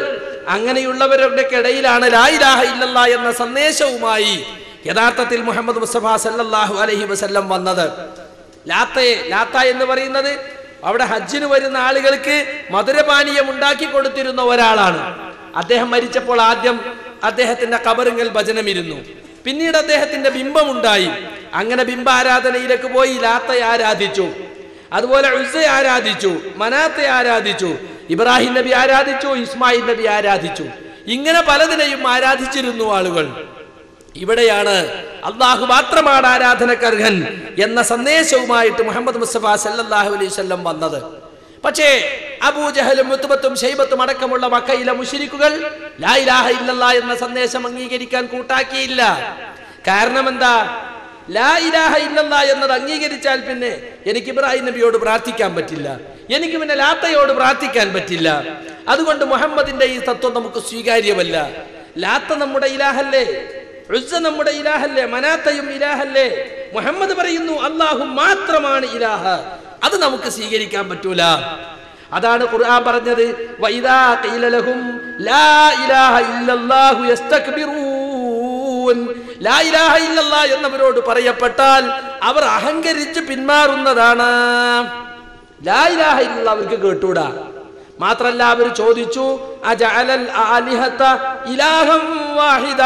Speaker 2: അങ്ങനെയുള്ളവരുടെ ഇടയിലാണ് ലായിലാഹ ഇല്ലല്ലാ എന്ന സന്ദേശവുമായി യഥാർത്ഥത്തിൽ മുഹമ്മദ് മുസ്തഫ സല്ലാഹു അലഹി വസ്ല്ലം വന്നത്. ലാത്തയെ ലാത്ത എന്ന് പറയുന്നത് അവിടെ ഹജ്ജിന് വരുന്ന ആളുകൾക്ക് മധുരപാനീയം ഉണ്ടാക്കി കൊടുത്തിരുന്ന ഒരാളാണ്. അദ്ദേഹം മരിച്ചപ്പോൾ ആദ്യം അദ്ദേഹത്തിന്റെ കബറുകൾ ഭജനമിരുന്നു. പിന്നീട് അദ്ദേഹത്തിന്റെ ബിംബമുണ്ടായി. അങ്ങനെ ബിംബാരാധനയിലേക്ക് പോയി ലാത്തയെ ആരാധിച്ചു. അതുപോലെ ഉസയെ ആരാധിച്ചു മനാത്തെ ആരാധിച്ചു ഇബ്രാഹിം നബി ആരാധിച്ചു ഇസ്മായിൽ നബി ആരാധിച്ചു. ഇങ്ങനെ പലതിനെയും ആരാധിച്ചിരുന്നു ആളുകൾ. ഇവിടെയാണ് അള്ളാഹു മാത്രമാണ് ആരാധനക്കർഹൻ എന്ന സന്ദേശവുമായിട്ട് മുഹമ്മദ് മുസ്തഫ സല്ലാഹു അലൈഹി വസല്ലം വന്നത്. പക്ഷേ അബൂജഹലും മുത്തുബത്തും ഷെയ്ബത്തും അടക്കമുള്ള മക്കയിലെ മുഷിരിക്കുകൾ ലായിലാഹ ഇല്ലല്ലാ എന്ന സന്ദേശം അംഗീകരിക്കാൻ കൂട്ടാക്കിയില്ല. കാരണം എന്താ? ലാ ഇലാഹ ഇല്ലല്ലാ എന്നത് അംഗീകരിച്ചാൽ പിന്നെ എനിക്ക് ഇബ്രാഹിം നബിയോട് പ്രാർത്ഥിക്കാൻ പറ്റില്ല. എനിക്ക് പിന്നെ ലാത്തയോട് പ്രാർത്ഥിക്കാൻ പറ്റില്ല. അതുകൊണ്ട് മുഹമ്മദിന്റെ ഈ തത്വം നമുക്ക് സ്വീകാര്യമല്ല. ലാത്ത നമ്മുടെ ഇലാഹല്ലേ? ഉസ്സ നമ്മുടെ ഇലാഹല്ലേ? മനാത്തയും ഇലാഹല്ലേ? മുഹമ്മദ് പറയുന്നു അള്ളാഹു മാത്രമാണ് ഇലാഹ. അത് നമുക്ക് സ്വീകരിക്കാൻ പറ്റൂല. അതാണ് ഖുർആൻ പറഞ്ഞത് വൈദാ ഖീല ലഹും ലാ ഇലാഹ ഇല്ലല്ലാഹു യസ്തക്ബിറൂൻ. എന്നവരോട് പറയപ്പെട്ടാൽ അവർ അഹങ്കരിച്ച് പിന്മാറുന്നതാണ്. അവർക്ക് കേട്ടൂടാ. മാത്രല്ല അവർ ചോദിച്ചു അജഅലൽ ആലിഹത വാഹിദ?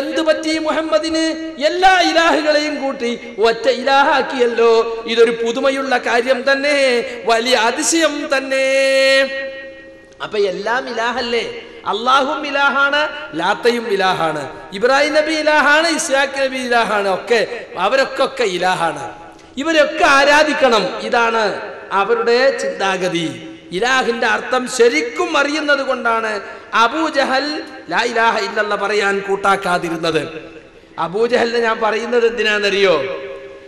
Speaker 2: എന്ത് പറ്റി മുഹമ്മദിന്? എല്ലാ ഇലാഹുകളെയും കൂട്ടി ഒറ്റ ഇലാഹാക്കിയല്ലോ. ഇതൊരു പുതുമയുള്ള കാര്യം തന്നെ വലിയ അതിശയം തന്നെ. അപ്പൊ എല്ലാം ഇലാഹല്ലേ? അള്ളാഹും ഇലാഹാണ് ലാത്തയും ഇലാഹാണ് ഇബ്രാഹിം നബി ഇലാഹാണ് ഇസ്ഹാഖ് നബി ഇലാഹാണ് ഒക്കെ അവരൊക്കെ ഒക്കെ ഇലാഹാണ്. ഇവരൊക്കെ ആരാധിക്കണം ഇതാണ് അവരുടെ ചിന്താഗതി. ഇലാഹിന്റെ അർത്ഥം ശരിക്കും അറിയുന്നത് കൊണ്ടാണ് അബൂജഹൽ ലാ ഇലാഹ ഇല്ലല്ല പറയാൻ കൂട്ടാക്കാതിരുന്നത്. അബൂജഹലിനെ ഞാൻ പറയുന്നത് എന്തിനാണെന്നറിയോ?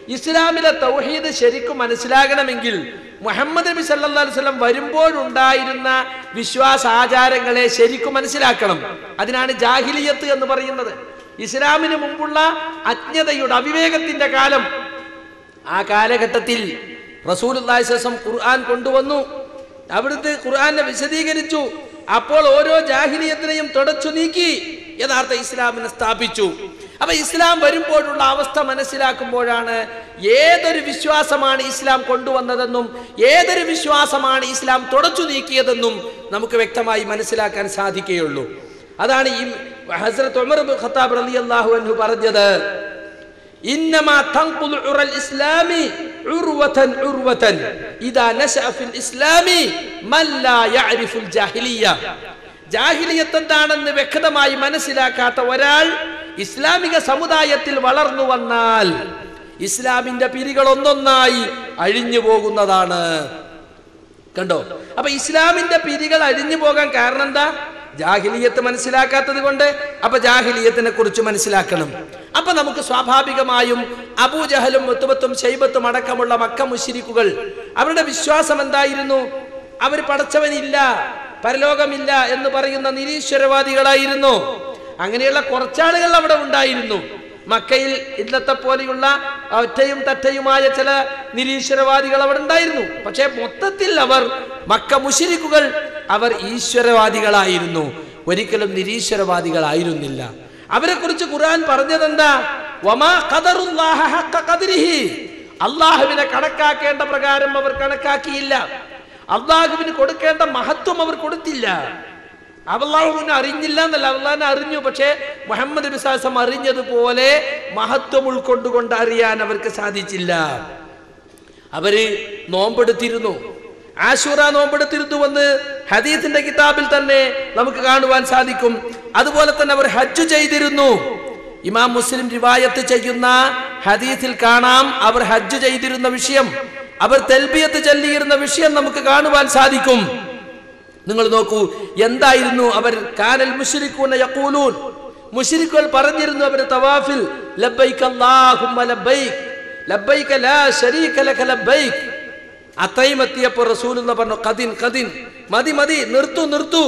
Speaker 2: ഇസ്ലാമിലെ തൗഹീദ് ശരിക്കും മനസ്സിലാകണമെങ്കിൽ മുഹമ്മദ് നബി അലൈഹി വസല്ലം വരുമ്പോഴുണ്ടായിരുന്ന വിശ്വാസ ആചാരങ്ങളെ ശരിക്കും മനസ്സിലാക്കണം. അതിനാണ് ജാഹിലിയത്ത് എന്ന് പറയുന്നത്. ഇസ്ലാമിന് മുമ്പുള്ള അജ്ഞതയുടെ അവിവേകത്തിന്റെ കാലം. ആ കാലഘട്ടത്തിൽ റസൂൽ ശേഷം ഖുർആൻ കൊണ്ടുവന്നു. അവിടുത്തെ ഖുർആനെ വിശദീകരിച്ചു. അപ്പോൾ ഓരോ ജാഹിലിയത്തിനെയും തുടച്ചു നീക്കി യഥാർത്ഥ ഇസ്ലാമിനെ സ്ഥാപിച്ചു. അപ്പൊ ഇസ്ലാം വരുമ്പോഴുള്ള അവസ്ഥ മനസ്സിലാക്കുമ്പോഴാണ് ഏതൊരു വിശ്വാസമാണ് ഇസ്ലാം കൊണ്ടുവന്നതെന്നും ഏതൊരു വിശ്വാസമാണ് ഇസ്ലാം തുടച്ചു നീക്കിയതെന്നും നമുക്ക് വ്യക്തമായി മനസ്സിലാക്കാൻ സാധിക്കുകയുള്ളൂ. അതാണ് ഈ ഹസ്രത്ത് ഉമർ ഖത്താബ് അലി അള്ളാഹു അൻഹു പറഞ്ഞത് ഇസ്ലാമി ഇദാ ഫിൽ ഇസ്ലാമി മൻ ലാ ജാഹിലിയത്ത് എന്താണെന്ന് വ്യക്തമായി മനസ്സിലാക്കാത്ത ഒരാൾ ഇസ്ലാമിക സമുദായത്തിൽ വളർന്നു വന്നാൽ ഇസ്ലാമിന്റെ പിരികൾ ഒന്നൊന്നായി അഴിഞ്ഞു പോകുന്നതാണ്. കണ്ടോ? അപ്പൊ ഇസ്ലാമിന്റെ പിരികൾ അഴിഞ്ഞു പോകാൻ കാരണം എന്താ? ജാഹിലിയത്ത് മനസ്സിലാക്കാത്തത് കൊണ്ട് അപ്പൊ ജാഹിലിയത്തിനെ കുറിച്ച് മനസ്സിലാക്കണം. അപ്പൊ നമുക്ക് സ്വാഭാവികമായും അബൂജഹലും മുത്തുബത്തും ശൈബത്തും അടക്കമുള്ള മക്ക മുശിരിക്കുകൾ അവരുടെ വിശ്വാസം എന്തായിരുന്നു? അവർ പടച്ചവനില്ല പരലോകമില്ല എന്ന് പറയുന്ന നിരീശ്വരവാദികളായിരുന്നു. അങ്ങനെയുള്ള കുറച്ചാളുകൾ അവിടെ ഉണ്ടായിരുന്നു. മക്കയിൽ ഇന്നത്തെ പോലെയുള്ള ഒറ്റയും തറ്റയുമായ ചില നിരീശ്വരവാദികൾ അവിടെ ഉണ്ടായിരുന്നു. പക്ഷേ മൊത്തത്തിൽ അവർ മക്ക മുഷിരിക്കുകൾ അവർ ഈശ്വരവാദികളായിരുന്നു. ഒരിക്കലും നിരീശ്വരവാദികളായിരുന്നില്ല. അവരെ കുറിച്ച് ഖുർആൻ പറഞ്ഞതെന്താ? അള്ളാഹുവിനെ കണക്കാക്കേണ്ട പ്രകാരം അവർ കണക്കാക്കിയില്ല. അള്ളാഹുവിന് കൊടുക്കേണ്ട മഹത്വം അവർ കൊടുത്തില്ല. അള്ളാഹുവിനെ അറിഞ്ഞില്ല എന്നല്ല അള്ളാഹിനെ അറിഞ്ഞു പക്ഷേ മുഹമ്മദ് വിശ്വാസം അറിഞ്ഞതുപോലെ മഹത്വം ഉൾക്കൊണ്ടുകൊണ്ട് അറിയാൻ അവർക്ക് സാധിച്ചില്ല. അവർ നോമ്പെടുത്തിരുന്നു. ആശൂറ നോമ്പെടുത്തിരുന്നുവെന്ന് ഹദീത്തിന്റെ കിതാബിൽ തന്നെ നമുക്ക് കാണുവാൻ സാധിക്കും. അതുപോലെ തന്നെ അവർ ഹജ്ജ് ചെയ്തിരുന്നു. ഇമാം മുസ്ലിം റിവായത്ത് ചെയ്യുന്ന ഹദീസിൽ കാണാം അവർ ഹജ്ജ് ചെയ്തിരുന്ന വിഷയം. അവർ തെൽബിയത്ത് ചൊല്ലിയിരുന്ന വിഷയം നമുക്ക് കാണുവാൻ സാധിക്കും. നിങ്ങൾ നോക്കൂ എന്തായിരുന്നു അവർ കാനൽ മുശ്രിക്കൂന യഖൂലൂൻ? മുശ്രിക്കുകൾ പറഞ്ഞിരുന്നു അവർ തവാഫിൽ ലബ്ബൈക അല്ലാഹുമ്മ ലബ്ബൈക് ലബ്ബൈക ലാ ശരീക ലക ലബ്ബൈക്. അത്രയും എത്തിയപ്പോൾ പറഞ്ഞു കദിൻ കദിൻ മതി മതി നിർത്തു നിർത്തു.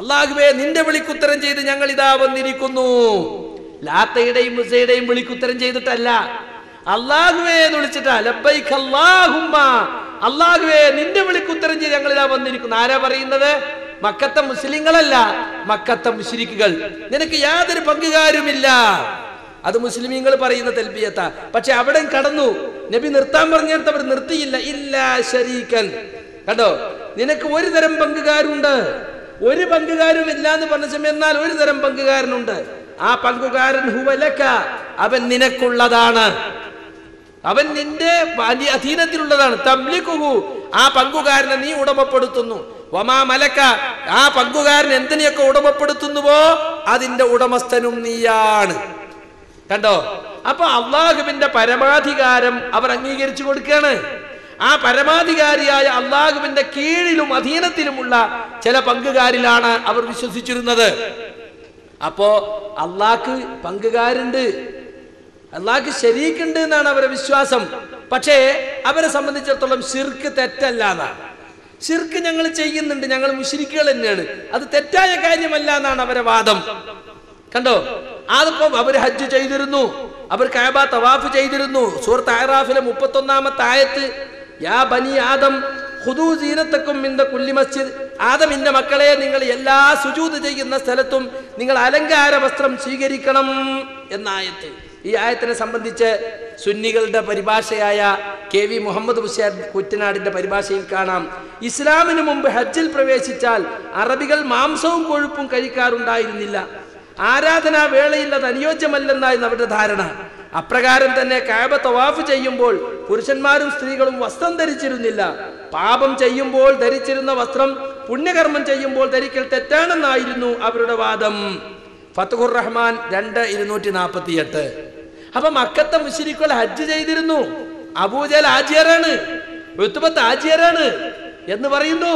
Speaker 2: അള്ളാഹുവേ നിന്റെ വിളിക്കുത്തരം ചെയ്ത് ഞങ്ങൾ ഇതാ വന്നിരിക്കുന്നു. ലാത്തയുടെയും മുസയുടെയും വിളിക്കുത്തരം ചെയ്തിട്ടല്ല അള്ളാഹുവേ എന്ന് അള്ളാഹുവേ നിന്റെ വിളിക്കുത്തരം ചെയ്ത് ഞങ്ങൾ ഇതാ വന്നിരിക്കുന്നു. ആരാ പറയുന്നത്? മക്കത്തെ മുസ്ലിങ്ങളല്ല മക്കത്തെ മുസ്ലിക്കുകൾ നിനക്ക് യാതൊരു പങ്കുകാരുമില്ല. അത് മുസ്ലിമീങ്ങൾ പറയുന്ന തെൽബിയത്ത. പക്ഷെ അവിടെ കടന്നു. നബി നിർത്താൻ പറഞ്ഞിടത്ത് അവർ നിർത്തിയില്ല. ഇല്ല ശരീക്കൻ കണ്ടോ? നിനക്ക് ഒരു തരം പങ്കുകാരുണ്ട്. ഒരു പങ്കുകാരും ഇല്ല എന്ന് പറഞ്ഞ സമയം എന്നാൽ ഒരു തരം പങ്കുകാരനുണ്ട്. ആ പങ്കുകാരൻ ഹുവലക്ക അവൻ നിനക്കുള്ളതാണ്. അവൻ നിന്റെ വലിയ അധീനത്തിലുള്ളതാണ്. തംലിക്കുഹു ആ പങ്കുകാരനെ നീ ഉടമപ്പെടുത്തുന്നു. വമാ മലക്ക ആ പങ്കുകാരൻ എന്തിനെയൊക്കെ ഉടമപ്പെടുത്തുന്നുവോ? അതിന്റെ ഉടമസ്ഥനും നീയാണ്. കണ്ടോ? അപ്പൊ അള്ളാഹുവിന്റെ പരമാധികാരം അവർ അംഗീകരിച്ചു കൊടുക്കുകയാണ്. ആ പരമാധികാരിയായ അള്ളാഹുവിന്റെ കീഴിലും അധീനത്തിലുമുള്ള ചില പങ്കുകാരിലാണ് അവർ വിശ്വസിച്ചിരുന്നത്. അപ്പോ അള്ളാഹ്ക്ക് പങ്കുകാരുണ്ട്. അള്ളാഹ്ക്ക് ശരീക്കുണ്ട് എന്നാണ് അവരെ വിശ്വാസം. പക്ഷേ അവരെ സംബന്ധിച്ചിടത്തോളം ശിർക്ക് തെറ്റല്ല എന്നാണ്. ശിർക്ക് ഞങ്ങൾ ചെയ്യുന്നുണ്ട് ഞങ്ങൾ മുഷിരിക്കുകൾ തന്നെയാണ്. അത് തെറ്റായ കാര്യമല്ല എന്നാണ് അവരെ വാദം. കണ്ടോ? അതിപ്പം അവർ ഹജ്ജ് ചെയ്തിരുന്നു. അവർ കാബ തവാഫ് ചെയ്തിരുന്നു. സൂറത്ത് ആറാഫിലെ മുപ്പത്തി ഒന്നാമത്തെ ആയത്ത് യാ ബനി ആദം ഖുദൂ ജീനത്തക്കും ഇന്ന കുല്ലി മസ്ജിദ്. ആദമിന്റെ മക്കളെ നിങ്ങൾ എല്ലാ സുജൂത് ചെയ്യുന്ന സ്ഥലത്തും നിങ്ങൾ അലങ്കാര വസ്ത്രം സ്വീകരിക്കണം എന്ന ആയത്ത്. ഈ ആയത്തിനെ സംബന്ധിച്ച് സുന്നികളുടെ പരിഭാഷയായ കെ വി മുഹമ്മദ് ഹുസൈൻ കുറ്റനാടിന്റെ പരിഭാഷയിൽ കാണാം. ഇസ്ലാമിന് മുമ്പ് ഹജ്ജിൽ പ്രവേശിച്ചാൽ അറബികൾ മാംസവും കൊഴുപ്പും കഴിക്കാറുണ്ടായിരുന്നില്ല. ആരാധനാ വേളയിൽ അത് അനുയോജ്യമല്ലെന്നായിരുന്നു അവരുടെ ധാരണ. അപ്രകാരം തന്നെ കാബ തവാഫ് ചെയ്യുമ്പോൾ പുരുഷന്മാരും സ്ത്രീകളും വസ്ത്രം ധരിച്ചിരുന്നില്ല. പാപം ചെയ്യുമ്പോൾ ധരിച്ചിരുന്ന വസ്ത്രം പുണ്യകർമ്മം ചെയ്യുമ്പോൾ ധരിക്കൽ തെറ്റാണെന്നായിരുന്നു അവരുടെ വാദം. ഫത്തുഖുർ റഹ്മാൻ രണ്ട് ഇരുന്നൂറ്റി നാൽപ്പത്തി എട്ട് അപ്പൊ മക്കത്തെ മുശിരിക്കുകൾ ഹജ്ജ് ചെയ്തിരുന്നു. അബൂജൽ ആജിയറാണ് ഋത്തുബത്ത് ആജിയറാണ് എന്ന് പറയുന്നു.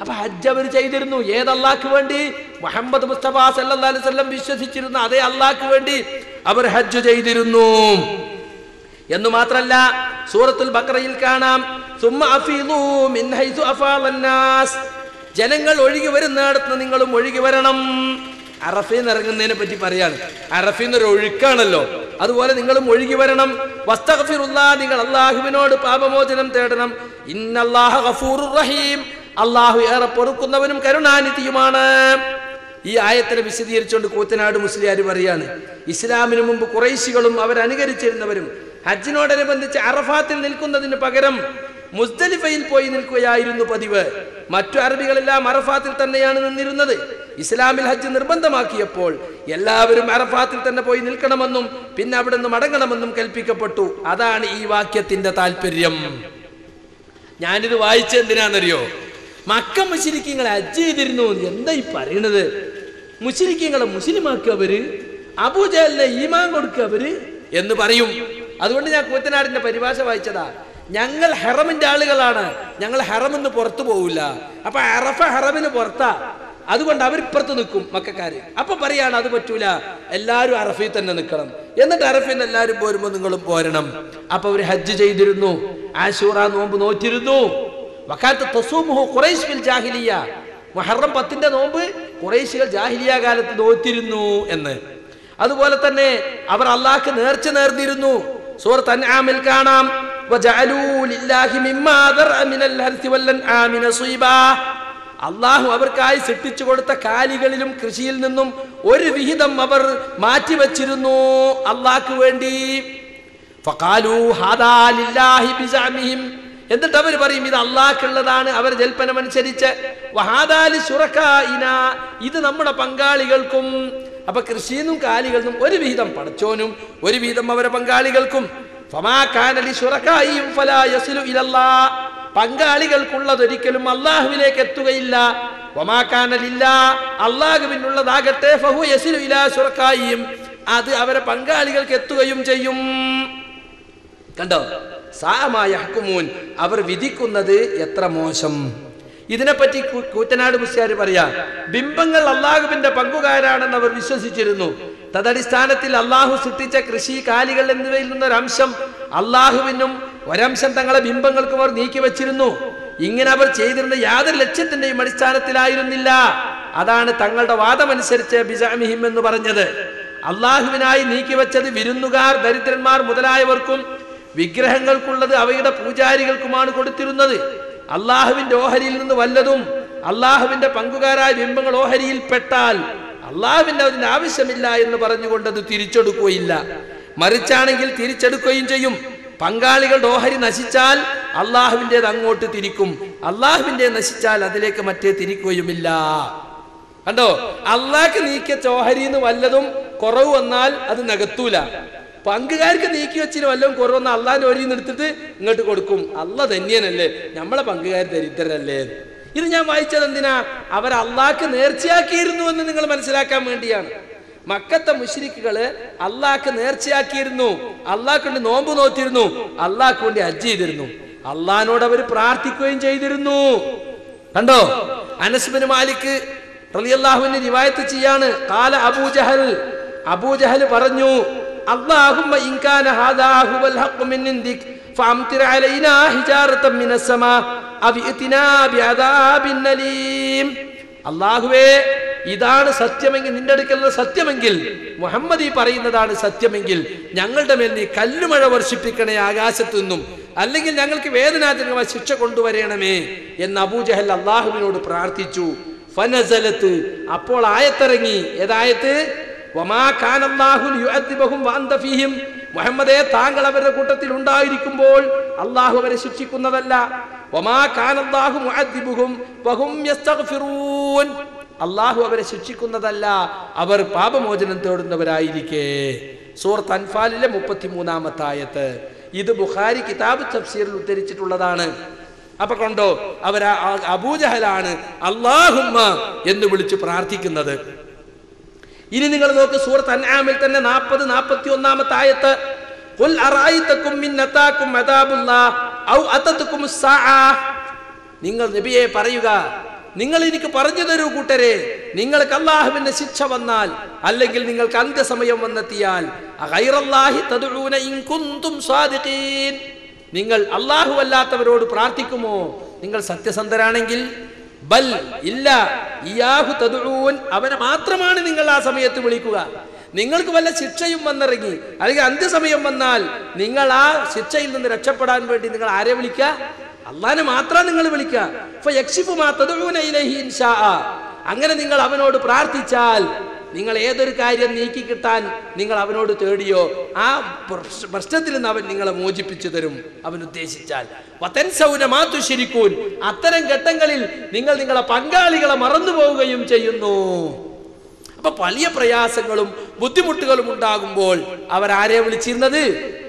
Speaker 2: അപ്പൊ ഹജ്ജ് അവർ ചെയ്തിരുന്നു. ഏത് അള്ളാഹ്ക്ക് വേണ്ടി? മുഹമ്മദ് മുസ്തഫ സല്ലല്ലാഹു അലൈഹി അതേ അള്ളാഹ്ക്ക് വേണ്ടി അവർ ഹജ്ജ് ചെയ്തിരുന്നു. എന്ന് മാത്രല്ല സൂറത്തുൽ ബക്രയിൽ കാണാം. ജനങ്ങൾ ഒഴുകി വരുന്നിടത്ത് നിങ്ങളും ഒഴുകി വരണം. അറഫയിൽ ഇറങ്ങുന്നതിനെ പറ്റി പറയാണ്. അറഫയിൽ ഒരു ഒഴുക്കാണല്ലോ. അതുപോലെ നിങ്ങളും ഒഴുകി വരണം. നിങ്ങൾ അള്ളാഹുവിനോട് പാപമോചനം തേടണം. ഇന്നല്ലാഹ ഗഫൂറുർ റഹീം. അള്ളാഹു ഏറെ പൊറുക്കുന്നവനും കരുണാനിധിയുമാണ്. ഈ ആയത്തിനെ വിശദീകരിച്ചുകൊണ്ട് കൂത്തനാട് മുസ്ലിയാർ പറയാണ്. ഇസ്ലാമിന് മുമ്പ് കുറൈശികളും അവരനുകരിച്ചിരുന്നവരും ഹജ്ജിനോടനുബന്ധിച്ച് അറഫാത്തിൽ നിൽക്കുന്നതിന് പകരം മുസ്ദലിഫയിൽ പോയി നിൽക്കുകയായിരുന്നു പതിവ്. മറ്റു അറബികളെല്ലാം അറഫാത്തിൽ തന്നെയാണ് നിന്നിരുന്നത്. ഇസ്ലാമിൽ ഹജ്ജ് നിർബന്ധമാക്കിയപ്പോൾ എല്ലാവരും അറഫാത്തിൽ തന്നെ പോയി നിൽക്കണമെന്നും പിന്നെ അവിടെ നിന്ന് മടങ്ങണമെന്നും കൽപ്പിക്കപ്പെട്ടു. അതാണ് ഈ വാക്യത്തിന്റെ താല്പര്യം ഞാനിത് വായിച്ച എന്തിനാണെന്നറിയോ? മക്ക മുശിരിക്കങ്ങളെ ഹജ്ജ് ചെയ്തിരുന്നു എന്താ ഈ പറയണത്? മുസ്ലിക്കിങ്ങളെ മുസ്ലിമാക്കുക അവർ അബൂജാലിനെ ഈമാൻ കൊടുക്കവര് എന്ന് പറയും. അതുകൊണ്ട് ഞാൻ കൂത്തനാടിന്റെ പരിഭാഷ വായിച്ചതാ. ഞങ്ങൾ ഹെറമിന്റെ ആളുകളാണ്. ഞങ്ങൾ ഹെറമിന്ന് പുറത്തു പോവില്ല. അപ്പൊ അറഫ ഹെറമിന് പുറത്താ. അതുകൊണ്ട് അവർ ഇപ്പുറത്ത് നിൽക്കും മക്കാര്. അപ്പൊ പറയാണ് അത് പറ്റൂല. എല്ലാവരും അറഫയിൽ തന്നെ നിൽക്കണം. എന്നിട്ട് അറഫയിൽ നിന്ന് എല്ലാവരും പോരുമ്പോൾ നിങ്ങളും പോരണം. അപ്പൊ അവർ ഹജ്ജ് ചെയ്തിരുന്നു. ആശൂറ നോമ്പ് നോറ്റിരുന്നു. വക്കാലത്ത് തസൂമുഹു മുഹറം പത്തിന്റെ നോമ്പ് കുറേശികൾ ജാഹിലിയ കാലത്ത് നോറ്റിരുന്നു എന്ന്. അതുപോലെ തന്നെ അവർ അള്ളാഹ്ക്ക് നേർച്ച നേർന്നിരുന്നു. സൂറത്ത് അൻആമിൽ കാണാം. അള്ളാഹു അവർക്കായി സൃഷ്ടിച്ചു കൊടുത്ത കാലികളിലും കൃഷിയിൽ നിന്നും ഒരു വിഹിതം അവർ മാറ്റിവച്ചിരുന്നു. അള്ളാഹ്ക്ക് വേണ്ടി. എന്നിട്ട് അവർ പറയും ഇത് അള്ളാഹ്ക്കുള്ളതാണ് അവർ ജൽപ്പനമനുസരിച്ച് ഇത് നമ്മുടെ പങ്കാളികൾക്കും അപ്പൊ കൃഷിയെന്നും കാലികളെന്നും ഒരു വിഹിതം പടച്ചോനും ഒരു വിഹിതം അവരെ പങ്കാളികൾക്കും. പങ്കാളികൾക്കുള്ളതൊരിക്കലും അള്ളാഹുവിലേക്ക് എത്തുകയില്ല. ഒമാക്കാനലില്ല അള്ളാഹുവിനുള്ളതാകട്ടെ ഇലാ ശുറക്കായിയും. അത് അവരെ പങ്കാളികൾക്ക് എത്തുകയും ചെയ്യും. കണ്ടോ? സാമായ ഹക്കുമൂൻ അവർ വിധിക്കുന്നത് എത്ര മോശം? ഇതിനെപ്പറ്റി കൂറ്റനാട് മുസ്യാർ പറയാ ബിംബങ്ങൾ അള്ളാഹുവിന്റെ പങ്കുകാരാണെന്ന് അവർ വിശ്വസിച്ചിരുന്നു. തദടിസ്ഥാനത്തിൽ അള്ളാഹു സൃഷ്ടിച്ച കൃഷി കാലികൾ എന്നിവയിൽ നിന്നൊരംശം അള്ളാഹുവിനും ഒരംശം തങ്ങളെ ബിംബങ്ങൾക്കും അവർ നീക്കി വച്ചിരുന്നു. ഇങ്ങനെ അവർ ചെയ്തിരുന്ന യാതൊരു ലക്ഷ്യത്തിന്റെയും അടിസ്ഥാനത്തിലായിരുന്നില്ല. അതാണ് തങ്ങളുടെ വാദമനുസരിച്ച് ബിസാമിഹിം എന്ന് പറഞ്ഞത്. അള്ളാഹുവിനായി നീക്കിവെച്ചത് വിരുന്നുകാർ ദരിദ്രന്മാർ മുതലായവർക്കും വിഗ്രഹങ്ങൾക്കുള്ളത് അവയുടെ പൂജാരികൾക്കുമാണ് കൊടുത്തിരുന്നത്. അള്ളാഹുവിന്റെ ഓഹരിയിൽ നിന്ന് വല്ലതും അള്ളാഹുവിന്റെ പങ്കുകാരായ ബിംബങ്ങൾ ഓഹരിയിൽ പെട്ടാൽ അള്ളാഹുവിന്റെ അതിന് ആവശ്യമില്ല എന്ന് പറഞ്ഞുകൊണ്ട് അത് തിരിച്ചെടുക്കുകയില്ല. മറിച്ചാണെങ്കിൽ തിരിച്ചെടുക്കുകയും ചെയ്യും. പങ്കാളികളുടെ ഓഹരി നശിച്ചാൽ അള്ളാഹുവിന്റെത് അങ്ങോട്ട് തിരിക്കും. അള്ളാഹുവിന്റെ നശിച്ചാൽ അതിലേക്ക് മറ്റേ തിരിക്കുകയുമില്ല. കണ്ടോ? അള്ളാഹ്ക്ക് നീക്കിയ ചോഹരിന്ന് വല്ലതും കുറവ് വന്നാൽ അത് നികത്തൂല. പങ്കുകാർക്ക് നീക്കി വെച്ചിന് വല്ലതും കുറവെന്ന് അള്ളാന്റെ ഒരു എടുത്തിട്ട് ഇങ്ങോട്ട് കൊടുക്കും. അല്ല തന്നെയനല്ലേ നമ്മളെ പങ്കുകാർ ദരിദ്രരല്ലേ. ഇത് ഞാൻ വായിച്ചത് എന്തിനാ? അവർ അള്ളാഹ്ക്ക് നേർച്ചയാക്കിയിരുന്നു എന്ന് നിങ്ങൾ മനസ്സിലാക്കാൻ വേണ്ടിയാണ്. മക്കത്തെ മുഷരിക്കുകൾ അള്ളാഹ്ക്ക് നേർച്ചയാക്കിയിരുന്നു. അള്ളാഹ് കൊണ്ട് നോമ്പ് നോത്തിരുന്നു അള്ളാഹ്ക്ക് വേണ്ടി ഹജ്ജ് ചെയ്തിരുന്നു. അള്ളഹാനോട് അവർ പ്രാർത്ഥിക്കുകയും ചെയ്തിരുന്നു. കണ്ടോ? അനസ്ബിന് മാലിക് റളിയല്ലാഹുവിന്റെ റിവായത്ത് ചെയ്യാണ്. കാല അബൂജഹൽ. അബൂജഹൽ പറഞ്ഞു അല്ലാഹുമ്മ ഇൻകാന ഹാദാ ഹുവൽ ഹഖ് മിൻ ഇൻദിക് ഫഅംതിർ അലൈനാ ഹിജാറതൻ മിനസ് സമാ അവ ഇഅ്തിനാ ബിഅദാബിൻ അലീം. അല്ലാഹുവേ ഇതാണ് സത്യമെങ്കിൽ നിന്റെ അടുക്കലുള്ള സത്യമെങ്കിൽ മുഹമ്മദ് ഈ പറയുന്നതാണ് സത്യമെങ്കിൽ ഞങ്ങളുടെ മേൽ നീ കല്ലുമഴ വർഷിപ്പിക്കണേ ആകാശത്തു നിന്നും അല്ലെങ്കിൽ ഞങ്ങൾക്ക് വേദനാജനകമായ ശിക്ഷ കൊണ്ടുവരണമേ എന്ന് അബൂജഹൽ അള്ളാഹുവിനോട് പ്രാർത്ഥിച്ചു. ഫനസലത്ത് അപ്പോൾ ആയത്തിറങ്ങി ഏതായത്ത് മുഹമ്മദേ താങ്കൾ അവരുടെ കൂട്ടത്തിൽ ഉണ്ടായിരിക്കുമ്പോൾ അള്ളാഹു അവരെ ശിക്ഷിക്കുന്നതല്ല. അള്ളാഹു അവരെ ശിക്ഷിക്കുന്നതല്ല അവർ പാപമോചനം തേടുന്നവരായിരിക്കെ. സൂറത്ത് അൻഫാലിലെ മുപ്പത്തിമൂന്നാമത്തെ ആയത്ത് ഇത് ബുഖാരി കിതാബ് തഫ്സീറിൽ ഉദ്ധരിച്ചിട്ടുള്ളതാണ്. അപ്പൊ കണ്ടോ അവർ അബൂജഹലാണ് അള്ളാഹുമ്മ എന്ന് വിളിച്ച് പ്രാർത്ഥിക്കുന്നത്. ഇനി നിങ്ങൾ നോക്ക് സൂറത്ത് അൻആമിൽ തന്നെ നാൽപ്പത് നാൽപ്പത്തി ഒന്നാമത്തെ ആയത്ത് അറായിതക്കും മിൻ അതാക്കും അദാബുല്ലാഹ് ഔ അതതുക്കും സ്സാഅ നിങ്ങൾ നബിയെ പറയുക നിങ്ങൾ എനിക്ക് പറഞ്ഞു തരൂ കൂട്ടരെ നിങ്ങൾക്ക് അള്ളാഹുവിന്റെ ശിക്ഷ വന്നാൽ അല്ലെങ്കിൽ നിങ്ങൾക്ക് അന്ത്യസമയം വന്നെത്തിയാൽ നിങ്ങൾ അള്ളാഹു അല്ലാത്തവരോട് പ്രാർത്ഥിക്കുമോ? നിങ്ങൾ സത്യസന്ധരാണെങ്കിൽ ബൽ ഇല്ല. ഇയാഹു തദ്ഊൻ. അവനെ മാത്രമാണ് നിങ്ങൾ ആ സമയത്ത് വിളിക്കുക. നിങ്ങൾക്ക് വല്ല ശിക്ഷയും വന്നിറങ്ങി അല്ലെങ്കിൽ അന്ത്യസമയം വന്നാൽ നിങ്ങൾ ആ ശിക്ഷയിൽ നിന്ന് രക്ഷപ്പെടാൻ വേണ്ടി നിങ്ങൾ ആരെ വിളിക്കുക? അള്ളാനെ മാത്രം നിങ്ങൾ വിളിക്കുക. അങ്ങനെ നിങ്ങൾ അവനോട് പ്രാർത്ഥിച്ചാൽ നിങ്ങൾ ഏതൊരു കാര്യം നീക്കിക്കിട്ടാൻ നിങ്ങൾ അവനോട് തേടിയോ ആ പ്രശ്- പ്രശ്നത്തിൽ നിന്ന് അവൻ നിങ്ങളെ മോചിപ്പിച്ചു തരും. അവൻ ഉദ്ദേശിച്ചാൽ. വത്തൻ സൗരമാത്തു ശരിക്കൂൻ. അത്തരം ഘട്ടങ്ങളിൽ നിങ്ങൾ നിങ്ങളെ പങ്കാളികളെ മറന്നു പോവുകയും ചെയ്യുന്നു. അപ്പൊ വലിയ പ്രയാസങ്ങളും ബുദ്ധിമുട്ടുകളും ഉണ്ടാകുമ്പോൾ അവർ ആരെ വിളിച്ചിരുന്നത്?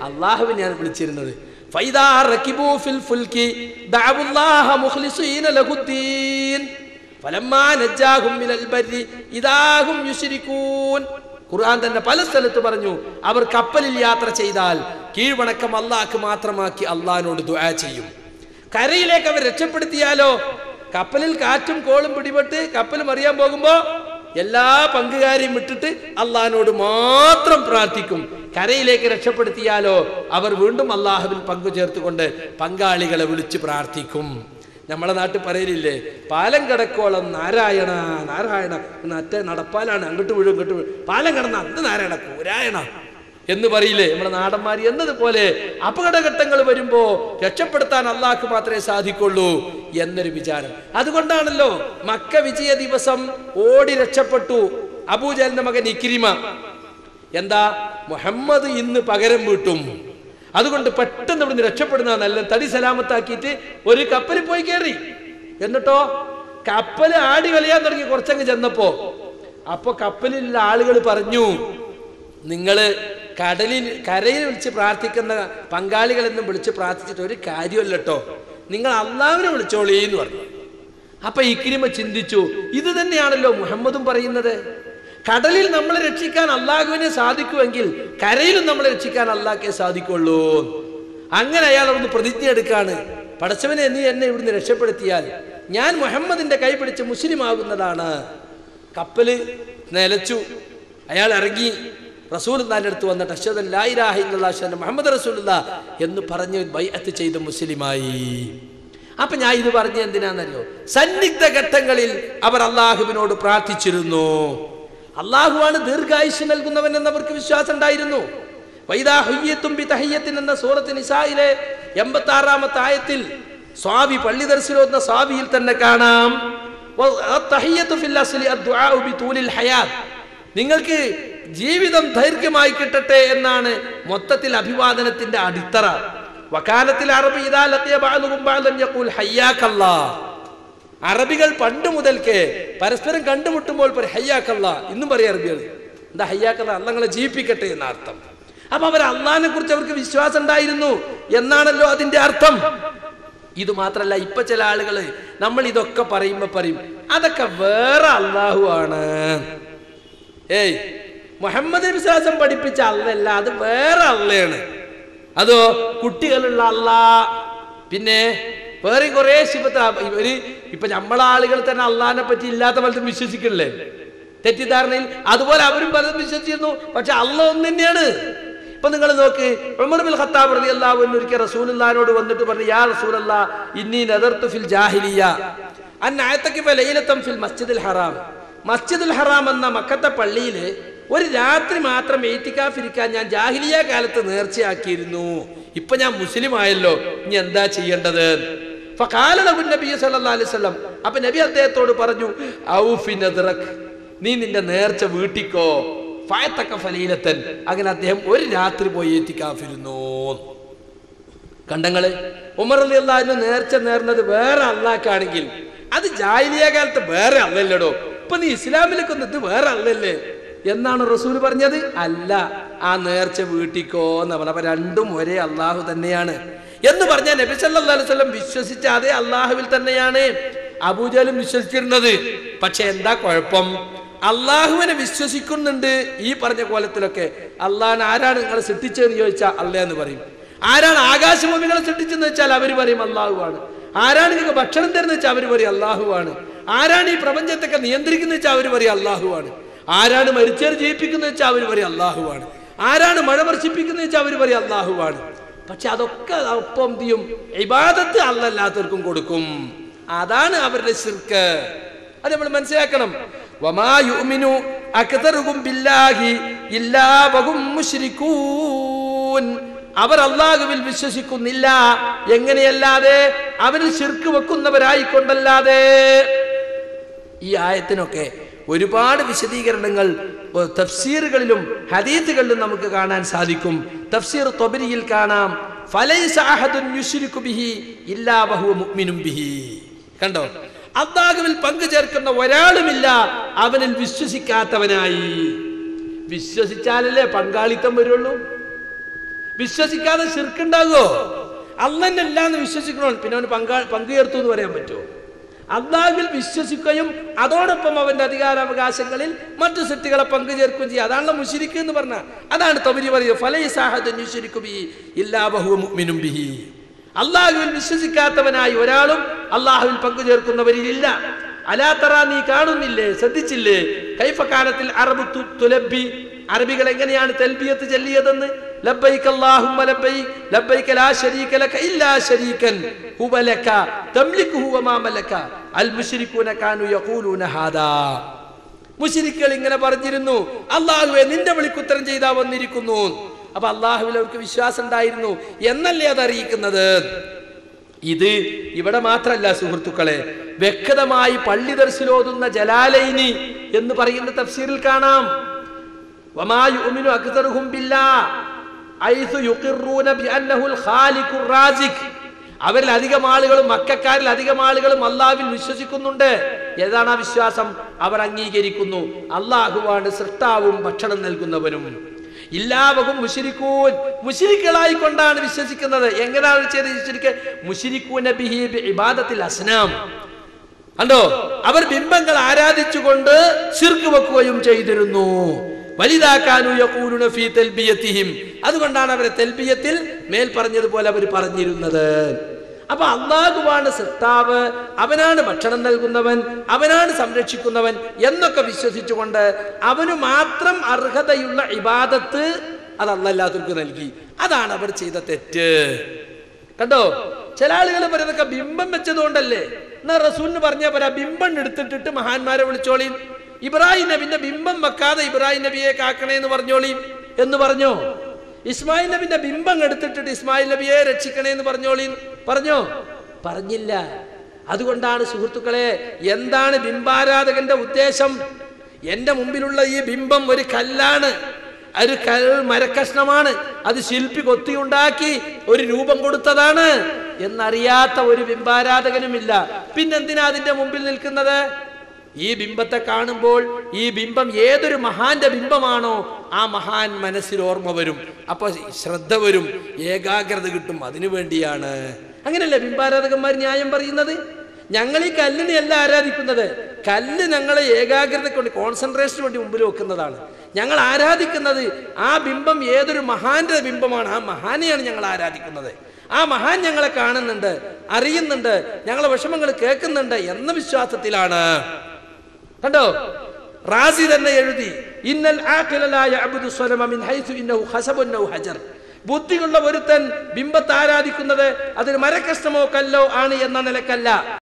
Speaker 2: അള്ളാഹുവിനെയാണ് വിളിച്ചിരുന്നത്. ഫൈദാ റക്കിബു ഫിൽ ഫുൽകി ദഅവുല്ലാഹ മുഖ്ലിസീന ലഹുദ്ദീൻ. ഫലമ്മാ യുശിരിക്കൂൻ ഖുർആൻ തന്നെ പല സ്ഥലത്ത് പറഞ്ഞു അവർ കപ്പലിൽ യാത്ര ചെയ്താൽ കീഴ്വണക്കം അള്ളാഹ്ക്ക് മാത്രമാക്കി അള്ളഹാനോട് ദുആ ചെയ്യും. കരയിലേക്ക് അവർ രക്ഷപ്പെടുത്തിയാലോ? കപ്പലിൽ കാറ്റും കോളും പിടിപെട്ട് കപ്പൽ മറിയാൻ പോകുമ്പോ എല്ലാ പങ്കുകാരെയും വിട്ടിട്ട് അള്ളഹാനോട് മാത്രം പ്രാർത്ഥിക്കും. കരയിലേക്ക് രക്ഷപ്പെടുത്തിയാലോ? അവർ വീണ്ടും അള്ളാഹുവിൽ പങ്കു ചേർത്തുകൊണ്ട് പങ്കാളികളെ വിളിച്ച് പ്രാർത്ഥിക്കും. നമ്മളെ നാട്ടിൽ പറയലില്ലേ പാലം കിടക്കോളം നാരായണ നാരായണ. അറ്റ നടപ്പാലാണ് അങ്ങോട്ട് വീഴും ഇങ്ങോട്ട് വീഴും. പാലം കിടന്ന അത് നാരായണ കൂരായണ എന്ന് പറയില്ലേ നമ്മുടെ നാടന്മാർ എന്നതുപോലെ അപകടഘട്ടങ്ങൾ വരുമ്പോ രക്ഷപ്പെടുത്താൻ അള്ളാഹ്ക്ക് മാത്രമേ സാധിക്കുള്ളൂ എന്നൊരു വിചാരം. അതുകൊണ്ടാണല്ലോ മക്ക വിജയ ദിവസം ഓടി രക്ഷപ്പെട്ടു അബൂജലിന്റെ മകൻ ഇക്രിമ. എന്താ? മുഹമ്മദ് ഇന്ന് പകരം വീട്ടും. അതുകൊണ്ട് പെട്ടെന്ന് ഇവിടുന്ന് രക്ഷപ്പെടുന്ന നല്ല തടി സലാമത്താക്കിയിട്ട് ഒരു കപ്പലിൽ പോയി കയറി എന്നിട്ടോ? കപ്പൽ ആടി കളിയാൻ തുടങ്ങി കുറച്ചങ്ങ് ചെന്നപ്പോ. അപ്പൊ കപ്പലിലുള്ള ആളുകൾ പറഞ്ഞു നിങ്ങൾ കടലിൽ കരയിൽ വിളിച്ച് പ്രാർത്ഥിക്കുന്ന പങ്കാളികളെന്നും വിളിച്ച് പ്രാർത്ഥിച്ചിട്ട് ഒരു കാര്യമല്ല കേട്ടോ നിങ്ങൾ അള്ളാവിനെ വിളിച്ചോളീ എന്ന് പറഞ്ഞു. അപ്പൊ ഇക്കിരിമ ചിന്തിച്ചു ഇത് തന്നെയാണല്ലോ മുഹമ്മദും പറയുന്നത്. കടലിൽ നമ്മൾ രക്ഷിക്കാൻ അള്ളാഹുവിനെ സാധിക്കുമെങ്കിൽ കരയിലും നമ്മൾ രക്ഷിക്കാൻ അള്ളാഹ്ക്കേ സാധിക്കുള്ളൂ. അങ്ങനെ അയാൾ അവിടുന്ന് പ്രതിജ്ഞ എടുക്കാണ്. പടച്ചവനെ നീ എന്നെ ഇവിടുന്ന് രക്ഷപ്പെടുത്തിയാൽ ഞാൻ മുഹമ്മദിന്റെ കൈ പിടിച്ച് മുസ്ലിം ആകുന്നതാണ് കപ്പൽ നിലച്ചു. അയാൾ ഇറങ്ങി. റസൂൽ അടുത്ത് വന്നിട്ട് ലായിരാഹില്ല മുഹമ്മദ് റസൂലുള്ള എന്ന് പറഞ്ഞ് ബൈഅത്ത് ചെയ്ത് മുസ്ലിമായി. അപ്പൊ ഞാൻ ഇത് പറഞ്ഞ എന്തിനാണെന്നറിയോ സന്നിഗ്ധ ഘട്ടങ്ങളിൽ അവർ അള്ളാഹുവിനോട് പ്രാർത്ഥിച്ചിരുന്നു. അള്ളാഹുവാണ് ദീർഘായുഷ് നൽകുന്നവൻ എന്നവർക്ക് വിശ്വാസം ഉണ്ടായിരുന്നു. വൈദാ ഹുയ്യത്തും ബി തഹയ്യത്തിൻ എന്ന സൂറത്ത് നിസായിലെ എൺപത്തി ആറാമത്തെ ആയത്തിൽ സ്വാമി പള്ളി ദർശനോന്ന സ്വാമിയിൽ തന്നെ കാണാം. നിങ്ങൾക്ക് ജീവിതം ദൈർഘ്യമായി കിട്ടട്ടെ എന്നാണ് മൊത്തത്തിൽ അഭിവാദനത്തിന്റെ അടിത്തറ. വകാലത്തിൽ അറബി യഖൂൽ ഹയ്യാക്കല്ലാ. അറബികൾ പണ്ട് മുതൽക്കേ പരസ്പരം കണ്ടുമുട്ടുമ്പോൾ ഹയ്യാക്കള്ള ഇന്നും പറയാം അറബികൾ എന്താ ഹയ്യാക്കള്ള അള്ളങ്ങളെ ജീവിപ്പിക്കട്ടെ എന്ന അർത്ഥം അപ്പൊ അവർ അള്ളഹാനെ കുറിച്ച് അവർക്ക് വിശ്വാസം ഉണ്ടായിരുന്നു എന്നാണല്ലോ അതിന്റെ അർത്ഥം. ഇത് മാത്രല്ല ഇപ്പൊ ചില ആളുകൾ നമ്മൾ ഇതൊക്കെ പറയുമ്പോ പറയും അതൊക്കെ വേറെ അള്ളാഹു ആണ്. ഏയ് മുഹമ്മദ് വിശ്വാസം പഠിപ്പിച്ച അല്ലല്ല അത് വേറെ അള്ളയാണ്. അതോ കുട്ടികളുള്ള അല്ല പിന്നെ വേറെ കുറെ ശിവത്ത് ഇവർ ഇപ്പൊ നമ്മളെ ആളുകൾ തന്നെ അള്ളാഹിനെ പറ്റി ഇല്ലാത്ത പലതും വിശ്വസിക്കണില്ലേ? തെറ്റിദ്ധാരണയിൽ അതുപോലെ അവരും പലതും വിശ്വസിച്ചിരുന്നു. പക്ഷെ അള്ള ഒന്ന് തന്നെയാണ്. ഇപ്പൊ നിങ്ങൾ നോക്ക് ഖത്താബ് ഒരിക്കൽ റസൂലിനോട് വന്നിട്ട് പറഞ്ഞു യാ റസൂലല്ലാ ഇന്നി നദർത്തു ഫിൽ ജാഹിലിയ ഫിൽ മസ്ജിദുൽ ഹറാം. മസ്ജിദുൽ ഹറാം എന്ന മക്കത്തെ പള്ളിയിൽ ഒരു രാത്രി മാത്രം ഏറ്റിക്കാഫിരിക്കാൻ ഞാൻ ജാഹിലിയ കാലത്ത് നേർച്ചയാക്കിയിരുന്നു. ഇപ്പൊ ഞാൻ മുസ്ലിം ആയല്ലോ ഇനി എന്താ ചെയ്യേണ്ടത്? വസല്ലം. അപ്പൊ നബി അദ്ദേഹത്തോട് പറഞ്ഞു നീ നിന്റെ നേർച്ച വീട്ടിക്കോ. ഫയത്തക്ക ഫലീലത്തൻ. അങ്ങനെ അദ്ദേഹം ഒരു രാത്രി പോയി എത്തിക്കാഫിരുന്നു. കണ്ടങ്ങൾ ഉമർ അലി അള്ളാഹിന് നേർച്ച നേർന്നത് വേറെ അള്ളാക്കാണെങ്കിൽ അത് ജാഹിലിയ കാലത്ത് വേറെ അള്ളല്ലടോ ഇപ്പൊ നീ ഇസ്ലാമിലേക്ക് വന്നത് വേറെ അല്ലല്ലേ? എന്നാണ് റസൂൽ പറഞ്ഞത്. അല്ല ആ നേർച്ച വീട്ടിക്കോ എന്ന് പറഞ്ഞ രണ്ടും ഒരേ അള്ളാഹു തന്നെയാണ്. എന്ന് പറഞ്ഞാൽ നബി സല്ലല്ലാഹു അലൈഹി വസല്ലം വിശ്വസിച്ച അതേ അള്ളാഹുവിൽ തന്നെയാണ് അബൂജലും വിശ്വസിച്ചിരുന്നത്. പക്ഷെ എന്താ കുഴപ്പം? അള്ളാഹുവിനെ വിശ്വസിക്കുന്നുണ്ട് ഈ പറഞ്ഞ കോലത്തിലൊക്കെ. അള്ളാഹിനെ ആരാണ് നിങ്ങളെ സൃഷ്ടിച്ചതെന്ന് ചോദിച്ചാൽ അല്ല എന്ന് പറയും. ആരാണ് ആകാശഭൂമികളെ സൃഷ്ടിച്ചെന്ന് വെച്ചാൽ അവർ പറയും അള്ളാഹുവാണ്. ആരാണ് നിങ്ങൾക്ക് ഭക്ഷണം തരുന്ന വെച്ചാൽ അവർ പറയും അള്ളാഹുവാണ്. ആരാണ് ഈ പ്രപഞ്ചത്തൊക്കെ നിയന്ത്രിക്കുന്ന വെച്ചാൽ അവർ പറയും അള്ളാഹുവാണ്. ആരാണ് മരിച്ചവർ ജീവിപ്പിക്കുന്നത് വെച്ചാൽ അവർ പറയും അള്ളാഹുവാണ്. ആരാണ് മഴ വർഷിപ്പിക്കുന്ന വെച്ചാൽ അവർ പറയും അള്ളാഹുവാണ്. പക്ഷെ അതൊക്കെ ഒപ്പം എന്ത് ചെയ്യും ഇബാദത്ത് അല്ലല്ലാത്തവർക്കും കൊടുക്കും. അതാണ് അവരുടെ ശിർക്ക്. അത് നമ്മൾ മനസ്സിലാക്കണം. വമാ അക്തറുകും ബില്ലാഹി ഇല്ലാ വഹും മുശ്രികൂൻ അവർ അള്ളാഹുവിൽ വിശ്വസിക്കുന്നില്ല. എങ്ങനെയല്ലാതെ? അവരിൽ ശിർക്ക് വെക്കുന്നവരായിക്കൊണ്ടല്ലാതെ. ഈ ആയത്തിനൊക്കെ ഒരുപാട് വിശദീകരണങ്ങൾ തഫ്സീറുകളിലും ഹദീത്തുകളിലും നമുക്ക് കാണാൻ സാധിക്കും. തഫ്സീർ തൊബരിയിൽ കാണാം. കണ്ടോ? അള്ളാഹുവിൽ പങ്കു ചേർക്കുന്ന ഒരാളുമില്ല അവനിൽ വിശ്വസിക്കാത്തവനായി. വിശ്വസിച്ചാലല്ലേ പങ്കാളിത്തം വരുള്ളൂ? വിശ്വസിക്കാതെ ശിർക്കുണ്ടാകുമോ അള്ളന്നല്ല എന്ന് വിശ്വസിക്കണോ? പിന്നെ അവന് പങ്കാ പങ്കുചേർത്തു എന്ന് പറയാൻ പറ്റുമോ? അള്ളാഹുവിൽ വിശ്വസിക്കുകയും അതോടൊപ്പം അവന്റെ അധികാരാവകാശങ്ങളിൽ മറ്റു സൃഷ്ടികളെ പങ്കുചേർക്കുകയും ചെയ്യുക. അതാണല്ലോ മുഷിരിക്ക് എന്ന് പറഞ്ഞ. അതാണ് തബരി പറയുക ഫലൈസാഹുമിനും ബിഹി അള്ളാഹുവിൽ വിശ്വസിക്കാത്തവനായി ഒരാളും അള്ളാഹുവിൽ പങ്കുചേർക്കുന്നവരിലില്ല അലാത്തറ നീ കാണുന്നില്ലേ? ശ്രദ്ധിച്ചില്ലേ? കൈഫക്കാലത്തിൽ അറബ് തുലബി അറബികൾ എങ്ങനെയാണ് തെൽബിയത്ത് ചൊല്ലിയതെന്ന്? ലബ്ബൈക അല്ലാഹുമ്മ ലബ്ബൈക ലബ്ബൈക ലാ ശരീക ലക ഇല്ലാ ശരീകൻ ഹുവ ലക തംലികുഹു വമാ മലക അൽ മുശ്രികൂന കാനു യഖൂലൂന ഹാദാ മുശ്രിക്കുകൾ ഇങ്ങനെ പറഞ്ഞിരുന്നു. അള്ളാഹുവെ നിന്റെ വിളിക്കുത്തരം ചെയ്താ വന്നിരിക്കുന്നു. അപ്പൊ അള്ളാഹുവിൽ അവർക്ക് വിശ്വാസം ഉണ്ടായിരുന്നു. എന്നല്ലേ അത് അറിയിക്കുന്നത്? ഇത് ഇവിടെ മാത്രമല്ല സുഹൃത്തുക്കളെ. വ്യക്തമായി പള്ളി ദർശിലോതുന്ന ജലാലൈനി എന്ന് പറയുന്ന തഫ്സീറിൽ കാണാം. വമായു അക്തറുഹും ബില്ലാ. അവരിൽ അധികം ആളുകളും മക്കാരിൽ അധികം ആളുകളും അള്ളാവിൽ വിശ്വസിക്കുന്നുണ്ട്. ഏതാണ് ആ വിശ്വാസം? അവർ അംഗീകരിക്കുന്നു. അള്ളാഹുവാണ് സൃഷ്ടാവും ഭക്ഷണം നൽകുന്നവനും. ഇല്ലാവകും മുഷിരിക്കൂൻ മുഷിരിക്കളായി കൊണ്ടാണ് വിശ്വസിക്കുന്നത്. എങ്ങനെയാണ് ചെയ്ത് വിശ്വസിക്കുക മുഷിരിക്കൂന ബിഹി ഇബാദത്തിൽ അസ്നാം. കണ്ടോ? അവർ ബിംബങ്ങൾ ആരാധിച്ചുകൊണ്ട് ശിർക്ക് വെക്കുകയും ചെയ്തിരുന്നു. അതുകൊണ്ടാണ് അവരെ തെൽബിയത്തിൽ മേൽ പറഞ്ഞതുപോലെ അവർ പറഞ്ഞിരുന്നത്. അപ്പൊ അള്ളാഹുവാണ് സൃഷ്ടാവ് അവനാണ് ഭക്ഷണം നൽകുന്നവൻ അവനാണ് സംരക്ഷിക്കുന്നവൻ എന്നൊക്കെ വിശ്വസിച്ചുകൊണ്ട് അവന് മാത്രം അർഹതയുള്ള ഇബാദത്ത് അത് അള്ളല്ലാത്തവർക്ക് നൽകി. അതാണ് അവർ ചെയ്ത തെറ്റ്. കണ്ടോ? ചില ആളുകൾ പറയുന്നതൊക്കെ ബിംബം വെച്ചതുകൊണ്ടല്ലേ? എന്നാ റസൂലിന് പറഞ്ഞാൽ പോരാ ബിംബം എടുത്തിട്ടിട്ട് മഹാന്മാരെ വിളിച്ചോളി ഇബ്രാഹിം നബിന്റെ ബിംബം വെക്കാതെ ഇബ്രാഹിം നബിയെ കാക്കണേ എന്ന് പറഞ്ഞോളി എന്ന് പറഞ്ഞോ? ഇസ്മായിൽ നബിന്റെ ബിംബം എടുത്തിട്ടിട്ട് ഇസ്മായിൽ നബിയെ രക്ഷിക്കണേ എന്ന് പറഞ്ഞോളി പറഞ്ഞോ? പറഞ്ഞില്ല. അതുകൊണ്ടാണ് സുഹൃത്തുക്കളെ എന്താണ് ബിംബാരാധകന്റെ ഉദ്ദേശം? എന്റെ മുമ്പിലുള്ള ഈ ബിംബം ഒരു കല്ലാണ്. ഒരു കൽ മരക്കഷ്ണമാണ്. അത് ശില്പി കൊത്തിയുണ്ടാക്കി ഒരു രൂപം കൊടുത്തതാണ്. എന്നറിയാത്ത ഒരു ബിംബാരാധകനുമില്ല. പിന്നെന്തിനാ അതിന്റെ മുമ്പിൽ നിൽക്കുന്നത്? ഈ ബിംബത്തെ കാണുമ്പോൾ ഈ ബിംബം ഏതൊരു മഹാന്റെ ബിംബമാണോ ആ മഹാൻ മനസ്സിൽ ഓർമ്മ വരും. അപ്പൊ ശ്രദ്ധ വരും ഏകാഗ്രത കിട്ടും. അതിനു വേണ്ടിയാണ്. അങ്ങനെയല്ലേ ബിംബാരാധകന്മാർ ന്യായം പറയുന്നത്? ഞങ്ങൾ ഈ കല്ലിനെ അല്ല ആരാധിക്കുന്നത്. കല്ല് ഞങ്ങളെ ഏകാഗ്രതയ്ക്ക് വേണ്ടി കോൺസെൻട്രേഷന് വേണ്ടി മുമ്പിൽ വെക്കുന്നതാണ്. ഞങ്ങൾ ആരാധിക്കുന്നത് ആ ബിംബം ഏതൊരു മഹാന്റെ ബിംബമാണ്. ആ മഹാനെയാണ് ഞങ്ങൾ ആരാധിക്കുന്നത്. ആ മഹാൻ ഞങ്ങളെ കാണുന്നുണ്ട് അറിയുന്നുണ്ട് ഞങ്ങളെ വിഷമങ്ങൾ കേൾക്കുന്നുണ്ട് എന്ന വിശ്വാസത്തിലാണ്. കണ്ടോ? റാസി തന്നെ എഴുതി ഇന്നൽ ഹജർ. ബുദ്ധിയുള്ള ഒരുത്തൻ ബിംബത്തെ ആരാധിക്കുന്നത് അതൊരു മരക്കഷ്ണമോ കല്ലോ ആണ് എന്ന നിലക്കല്ല.